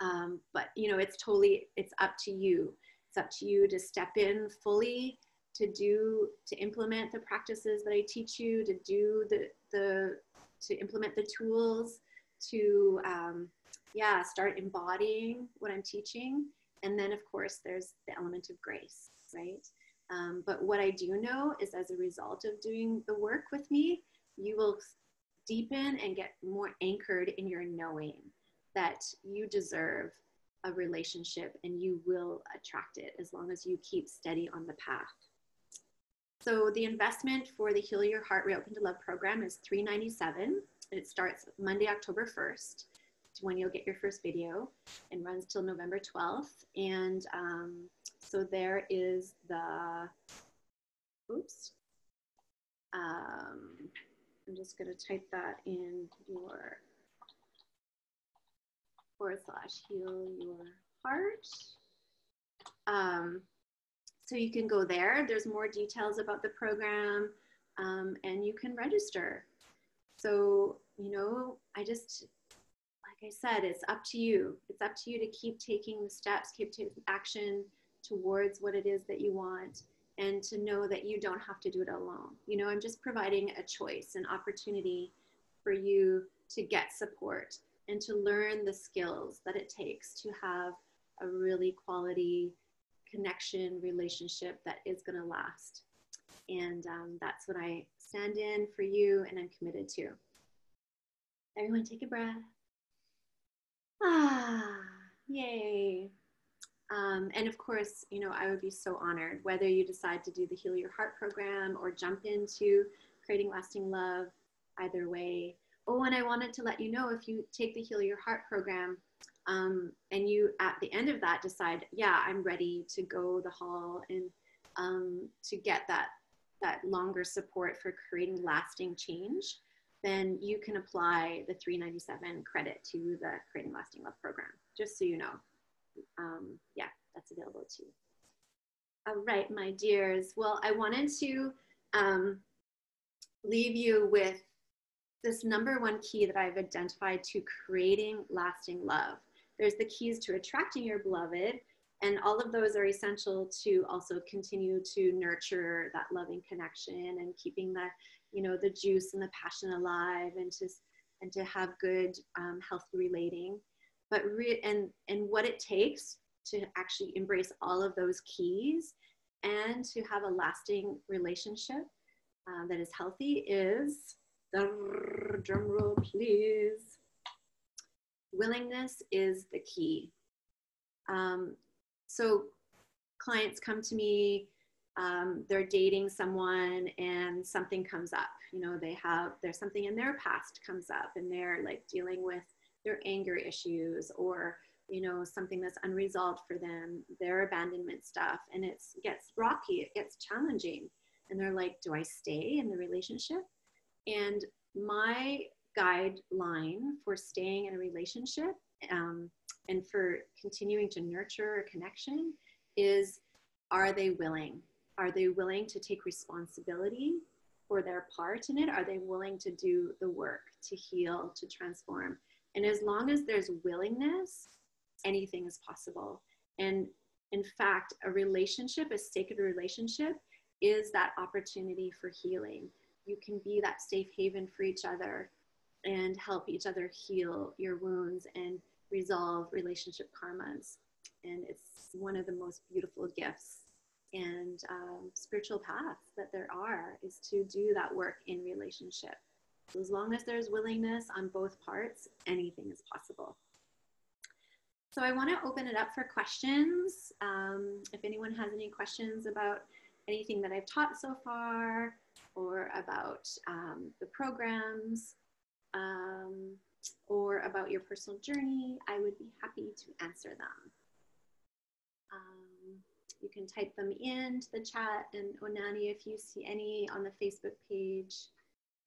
um, but you know, it's totally, it's up to you. It's up to you to step in fully to do to implement the practices that I teach you, to do the the to implement the tools, to um, yeah, start embodying what I'm teaching. And then of course there's the element of grace, right? Um, but what I do know is as a result of doing the work with me, you will deepen and get more anchored in your knowing that you deserve a relationship and you will attract it as long as you keep steady on the path. So the investment for the Heal Your Heart Reopen to Love program is 397. It starts Monday, October 1st when you'll get your first video and runs till November 12th. And um, so there is the, oops, um, I'm just going to type that in your forward slash heal your heart. Um, so you can go there. There's more details about the program um, and you can register. So, you know, I just, like I said, it's up to you. It's up to you to keep taking the steps, keep taking action towards what it is that you want and to know that you don't have to do it alone. You know, I'm just providing a choice, an opportunity for you to get support and to learn the skills that it takes to have a really quality connection relationship that is going to last. And um, that's what I stand in for you and I'm committed to. Everyone, take a breath. Ah, yay. Um, and of course, you know, I would be so honored whether you decide to do the Heal Your Heart program or jump into creating lasting love, either way. Oh, and I wanted to let you know if you take the Heal Your Heart program um, and you at the end of that decide, yeah, I'm ready to go the hall and um, to get that that longer support for creating lasting change, then you can apply the 397 credit to the Creating Lasting Love program. Just so you know um, yeah, that's available too. All right, my dears. Well, I wanted to um, leave you with this number one key that I've identified to creating lasting love. There's the keys to attracting your beloved, and all of those are essential to also continue to nurture that loving connection and keeping the, you know, the juice and the passion alive, and to and to have good, um, healthy relating but re- and and what it takes to actually embrace all of those keys and to have a lasting relationship uh, that is healthy is drum roll please. Willingness is the key. Um, so clients come to me um, they're dating someone and something comes up you know they have there's something in their past comes up and they're like dealing with their anger issues or you know something that's unresolved for them their abandonment stuff and it gets rocky it gets challenging. And they're like do i stay in the relationship? And my guideline for staying in a relationship um, and for continuing to nurture a connection is are they willing? Are they willing to take responsibility for their part in it? Are they willing to do the work to heal to transform and as long as there's willingness, anything is possible. And in fact, a relationship, a sacred relationship, is that opportunity for healing. You can be that safe haven for each other and help each other heal your wounds and resolve relationship karmas. And it's one of the most beautiful gifts and um, spiritual paths that there are is to do that work in relationship. As long as there's willingness on both parts, anything is possible. So I want to open it up for questions. Um, if anyone has any questions about anything that I've taught so far or about um, the programs um, or about your personal journey, I would be happy to answer them. Um, you can type them into the chat and Onani if you see any on the Facebook page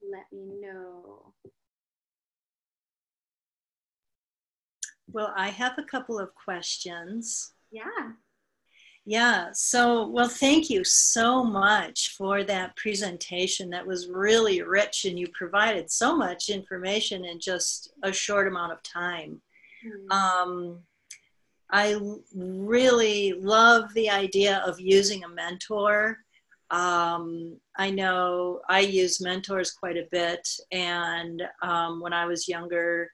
let me know. Well, I have a couple of questions. Yeah. Yeah, so, well, thank you so much for that presentation. That was really rich, and you provided so much information in just a short amount of time. Mm-hmm. Um, I really love the idea of using a mentor um, I know I use mentors quite a bit, and um, when I was younger,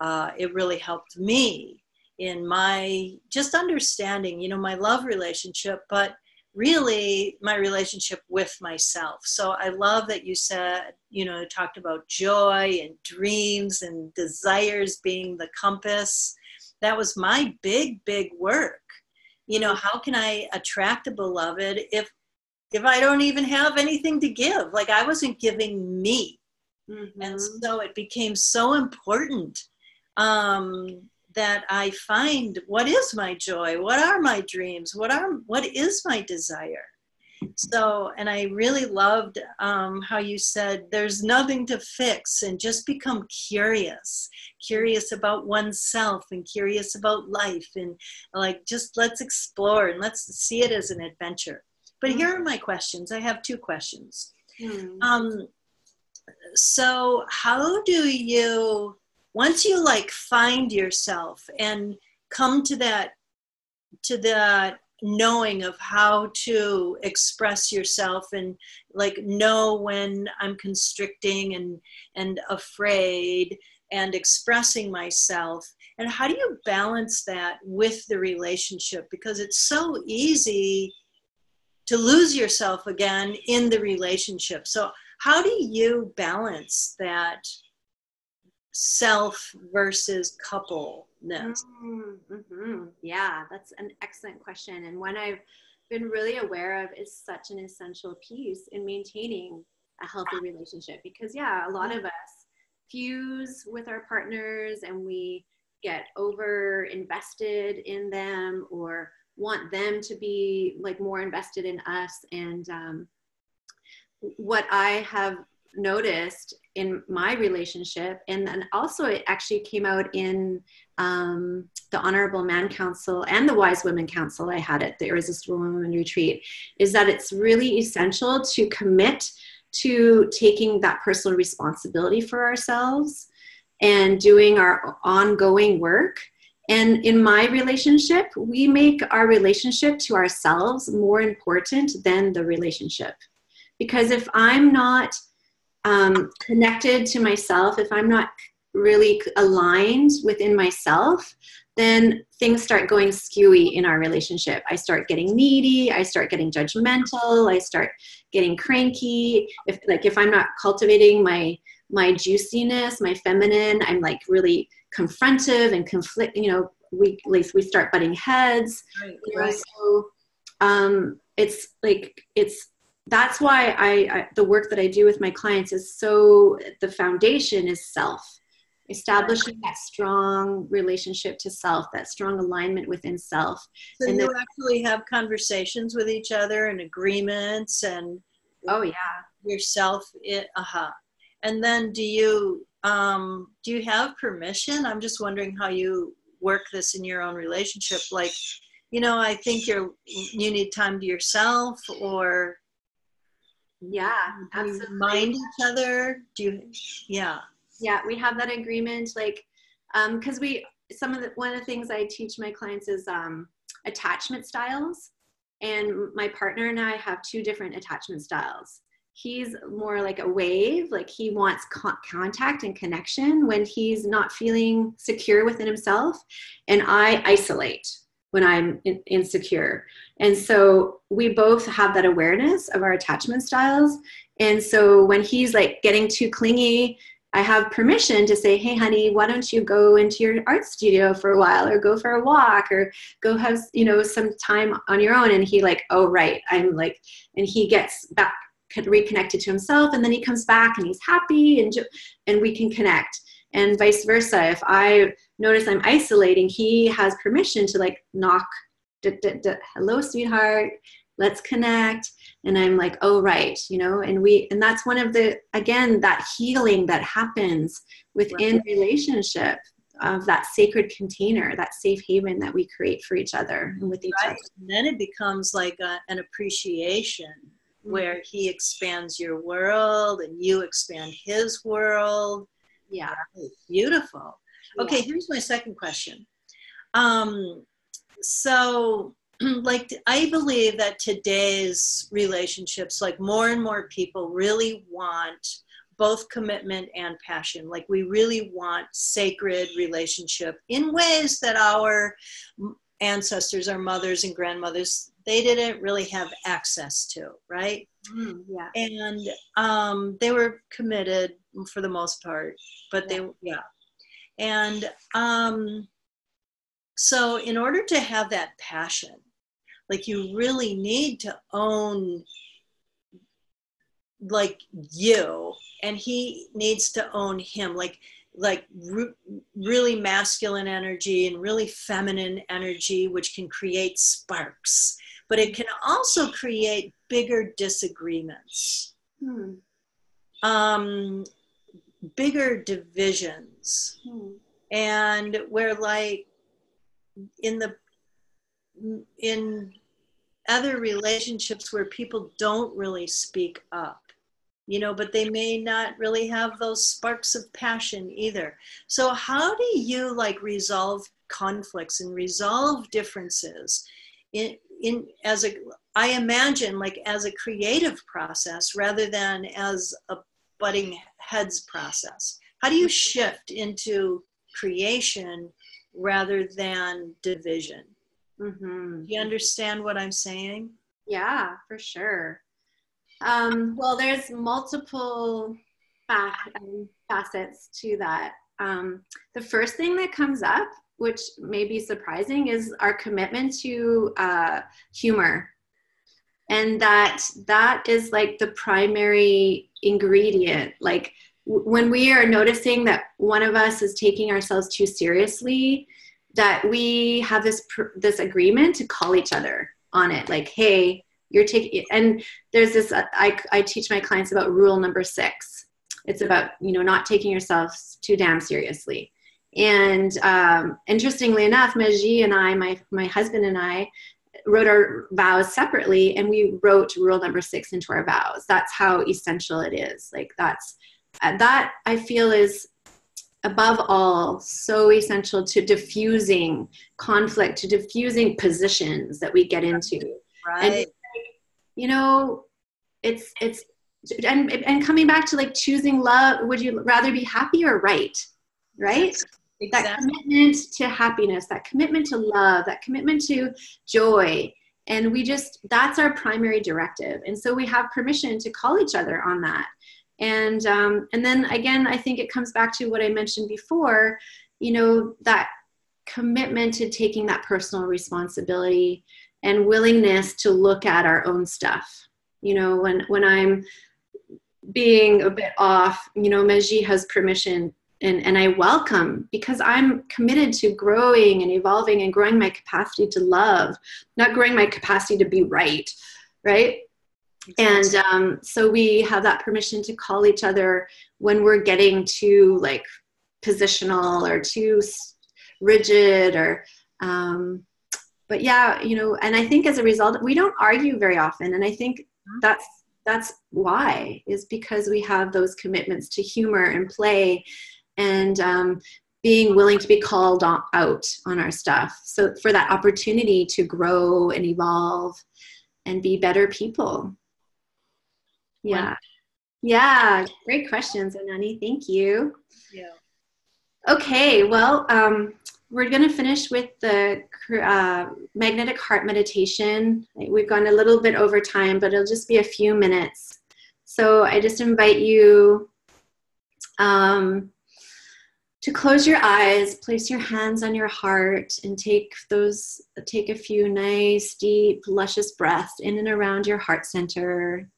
uh, it really helped me in my just understanding, you know, my love relationship, but really my relationship with myself. So I love that you said, you know, talked about joy and dreams and desires being the compass. That was my big, big work. You know, how can I attract a beloved if if I don't even have anything to give? Like I wasn't giving me. Mm-hmm. And so it became so important um, that I find what is my joy, what are my dreams, what are what is my desire. So, and I really loved um, how you said there's nothing to fix and just become curious, curious about oneself and curious about life and like just let's explore and let's see it as an adventure. But here are my questions. I have two questions. Mm. Um, so, how do you once you like find yourself and come to that to that knowing of how to express yourself and like know when i'm constricting and and afraid and expressing myself and how do you balance that with the relationship because it's so easy to lose yourself again in the relationship so how do you balance that self versus coupleness? Mm-hmm. Yeah, that's an excellent question. And one I've been really aware of is such an essential piece in maintaining a healthy relationship because, yeah, a lot of us fuse with our partners and we get over invested in them or want them to be like more invested in us. And um, what i have noticed in my relationship and then also it actually came out in um, the honorable man council and the wise women council i had at the irresistible women retreat is that it's really essential to commit to taking that personal responsibility for ourselves and doing our ongoing work and in my relationship we make our relationship to ourselves more important than the relationship because if i'm not um, connected to myself, if I'm not really aligned within myself, then things start going skewy in our relationship. I start getting needy, I start getting judgmental, I start getting cranky. If like if I'm not cultivating my my juiciness, my feminine, I'm like really confrontive and conflict, you know, we at least we start butting heads. Right, right. So um it's like it's that's why I, I, the work that I do with my clients is so the foundation is self establishing that strong relationship to self that strong alignment within self so and you then, actually have conversations with each other and agreements and oh yeah yourself it uh-huh and then do you um do you have permission i'm just wondering how you work this in your own relationship like you know i think you're you need time to yourself or yeah, absolutely. mind each other. Do you? Yeah. Yeah, we have that agreement, like, um, because we some of the one of the things I teach my clients is um, attachment styles, and my partner and I have two different attachment styles. He's more like a wave, like he wants con- contact and connection when he's not feeling secure within himself, and I isolate when I'm in, insecure. And so we both have that awareness of our attachment styles. And so when he's like getting too clingy, I have permission to say, hey, honey, why don't you go into your art studio for a while or go for a walk or go have, you know, some time on your own. And he like, oh, right. I'm like, and he gets back reconnected to himself and then he comes back and he's happy and, and we can connect and vice versa if i notice i'm isolating he has permission to like knock hello sweetheart let's connect and i'm like oh right you know and we and that's one of the again that healing that happens within right. relationship of that sacred container that safe haven that we create for each other and with each right. other and then it becomes like a, an appreciation. Where he expands your world and you expand his world yeah. Beautiful. Okay, here's my second question. Um, so like I believe that today's relationships, like more and more people really want both commitment and passion. Like we really want sacred relationship in ways that our ancestors, our mothers and grandmothers, they didn't really have access to, right? Mm, yeah. And um, they were committed for the most part, but yeah. they, yeah. And um, so, in order to have that passion, like you really need to own like you and he needs to own him like like re- really masculine energy and really feminine energy which can create sparks but it can also create bigger disagreements hmm. um, bigger divisions hmm. and where like in the in other relationships where people don't really speak up you know but they may not really have those sparks of passion either so how do you like resolve conflicts and resolve differences in in as a i imagine like as a creative process rather than as a butting heads process. How do you shift into creation rather than division? Mm-hmm. you understand what i'm saying? Yeah for sure. Um, well there's multiple facets to that. Um, the first thing that comes up which may be surprising, is our commitment to uh, humor. And that that is like the primary ingredient. Like w- when we are noticing that one of us is taking ourselves too seriously, that we have this pr- this agreement to call each other on it. Like, hey, you're taking. And there's this. Uh, I I teach my clients about rule number six. It's about you know not taking yourself too damn seriously and um, interestingly enough, Maji and I, my, my husband and I, wrote our vows separately and we wrote rule number six into our vows. That's how essential it is. Like that's, uh, that I feel is above all so essential to diffusing conflict, to diffusing positions that we get into. Right. And, you know, it's, it's, and, and coming back to like choosing love, would you rather be happy or right? Right? Exactly. That commitment to happiness, that commitment to love, that commitment to joy. And we just, that's our primary directive. And so we have permission to call each other on that. And, um, and then again, I think it comes back to what I mentioned before, you know, that commitment to taking that personal responsibility and willingness to look at our own stuff. You know, when, when I'm being a bit off, you know, Meji has permission and, and I welcome because I'm committed to growing and evolving and growing my capacity to love, not growing my capacity to be right, right? And um, so we have that permission to call each other when we're getting too like positional or too rigid or, um, but yeah, you know, and I think as a result, we don't argue very often. And I think mm-hmm. that's that's why is because we have those commitments to humor and play and um, being willing to be called on, out on our stuff. So for that opportunity to grow and evolve and be better people. Yeah. Yeah, great questions, Anani. Thank you. Yeah. Okay, well, um, we're going to finish with the uh, magnetic heart meditation. We've gone a little bit over time, but it'll just be a few minutes. So I just invite you um, to close your eyes, place your hands on your heart, and take those, take a few nice, deep, luscious breaths in and around your heart center.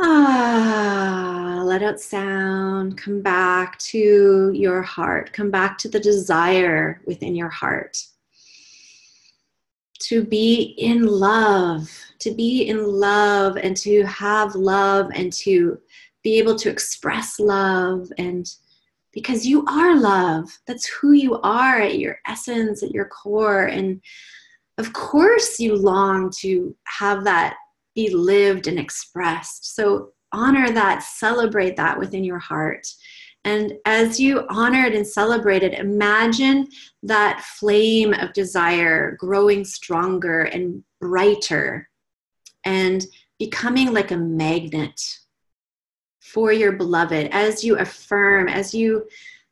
Ah, let out sound. Come back to your heart. Come back to the desire within your heart. To be in love, to be in love, and to have love, and to be able to express love and because you are love. That's who you are at your essence at your core. And of course you long to have that be lived and expressed. So honor that celebrate that within your heart. And as you honored and celebrated, imagine that flame of desire growing stronger and brighter and becoming like a magnet for your beloved as you affirm, as you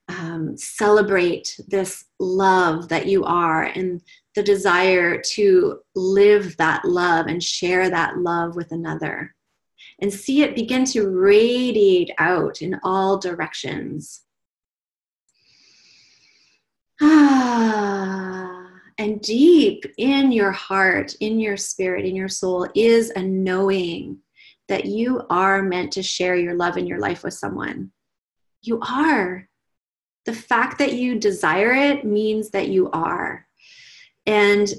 um, celebrate this love that you are and the desire to live that love and share that love with another and see it begin to radiate out in all directions. Ah, and deep in your heart, in your spirit, in your soul is a knowing that you are meant to share your love and your life with someone. You are. The fact that you desire it means that you are. And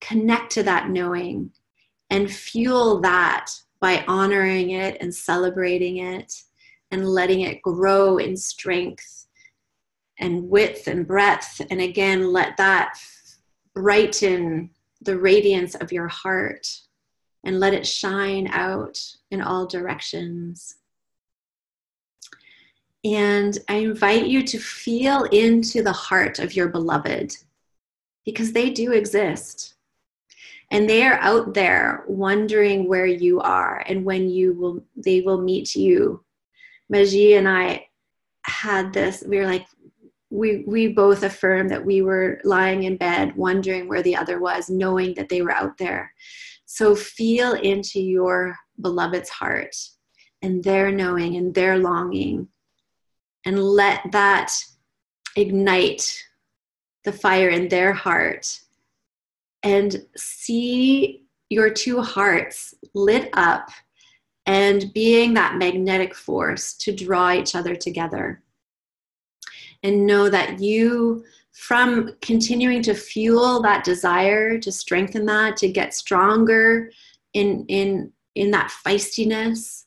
connect to that knowing and fuel that by honoring it and celebrating it and letting it grow in strength and width and breadth. And again, let that brighten the radiance of your heart and let it shine out in all directions. And I invite you to feel into the heart of your beloved because they do exist. And they are out there wondering where you are and when you will they will meet you. Maji and I had this we were like we we both affirmed that we were lying in bed wondering where the other was knowing that they were out there so feel into your beloved's heart and their knowing and their longing and let that ignite the fire in their heart and see your two hearts lit up and being that magnetic force to draw each other together. And know that you, from continuing to fuel that desire, to strengthen that, to get stronger in, in, in that feistiness,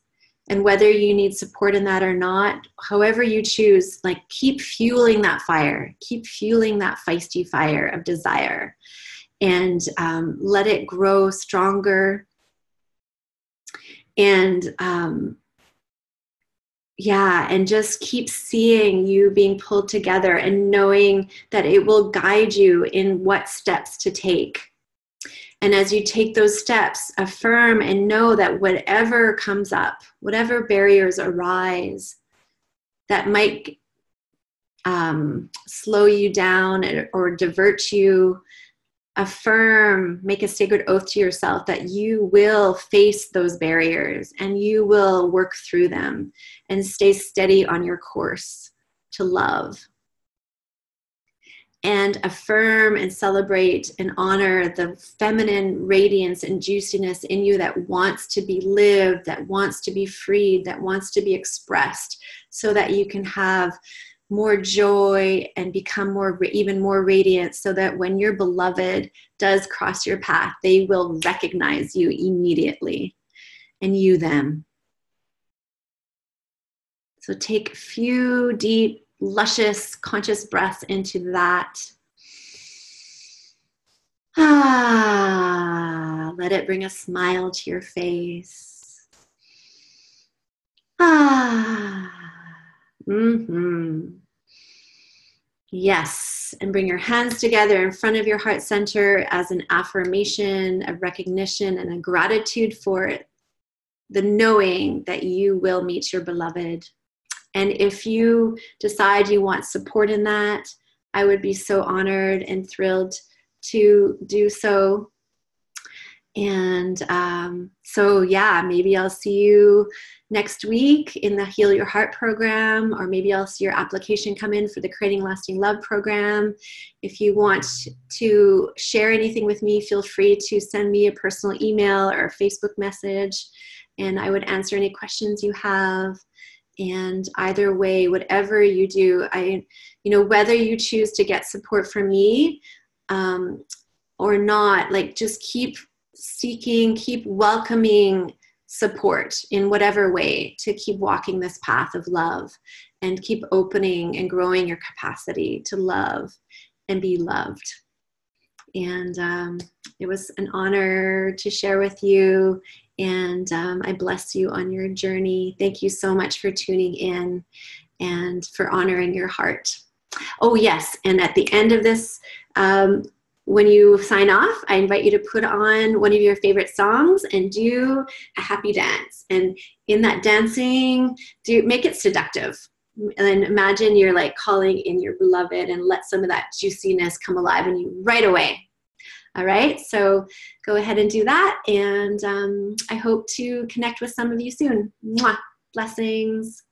and whether you need support in that or not, however you choose, like keep fueling that fire, keep fueling that feisty fire of desire and um, let it grow stronger. And um, yeah, and just keep seeing you being pulled together and knowing that it will guide you in what steps to take. And as you take those steps, affirm and know that whatever comes up, whatever barriers arise that might um, slow you down or divert you affirm, make a sacred oath to yourself that you will face those barriers and you will work through them and stay steady on your course to love. And affirm and celebrate and honor the feminine radiance and juiciness in you that wants to be lived, that wants to be freed, that wants to be expressed, so that you can have more joy and become more even more radiant so that when your beloved does cross your path they will recognize you immediately and you them so take a few deep luscious conscious breaths into that ah let it bring a smile to your face ah Mm-hmm. Yes, and bring your hands together in front of your heart center as an affirmation, a recognition, and a gratitude for the knowing that you will meet your beloved. And if you decide you want support in that, I would be so honored and thrilled to do so. And um, so, yeah, maybe I'll see you next week in the Heal Your Heart program, or maybe I'll see your application come in for the Creating Lasting Love program. If you want to share anything with me, feel free to send me a personal email or a Facebook message, and I would answer any questions you have. And either way, whatever you do, I, you know, whether you choose to get support from me um, or not, like just keep seeking, keep welcoming support in whatever way to keep walking this path of love and keep opening and growing your capacity to love and be loved. And um, it was an honor to share with you. And um, I bless you on your journey. Thank you so much for tuning in. and for honoring your heart. Oh, yes, and at the end of this, um, when you sign off, I invite you to put on one of your favorite songs and do a happy dance. And in that dancing, do make it seductive. And imagine you're like calling in your beloved and let some of that juiciness come alive in you right away. All right, so go ahead and do that. And um, I hope to connect with some of you soon. Mwah. Blessings.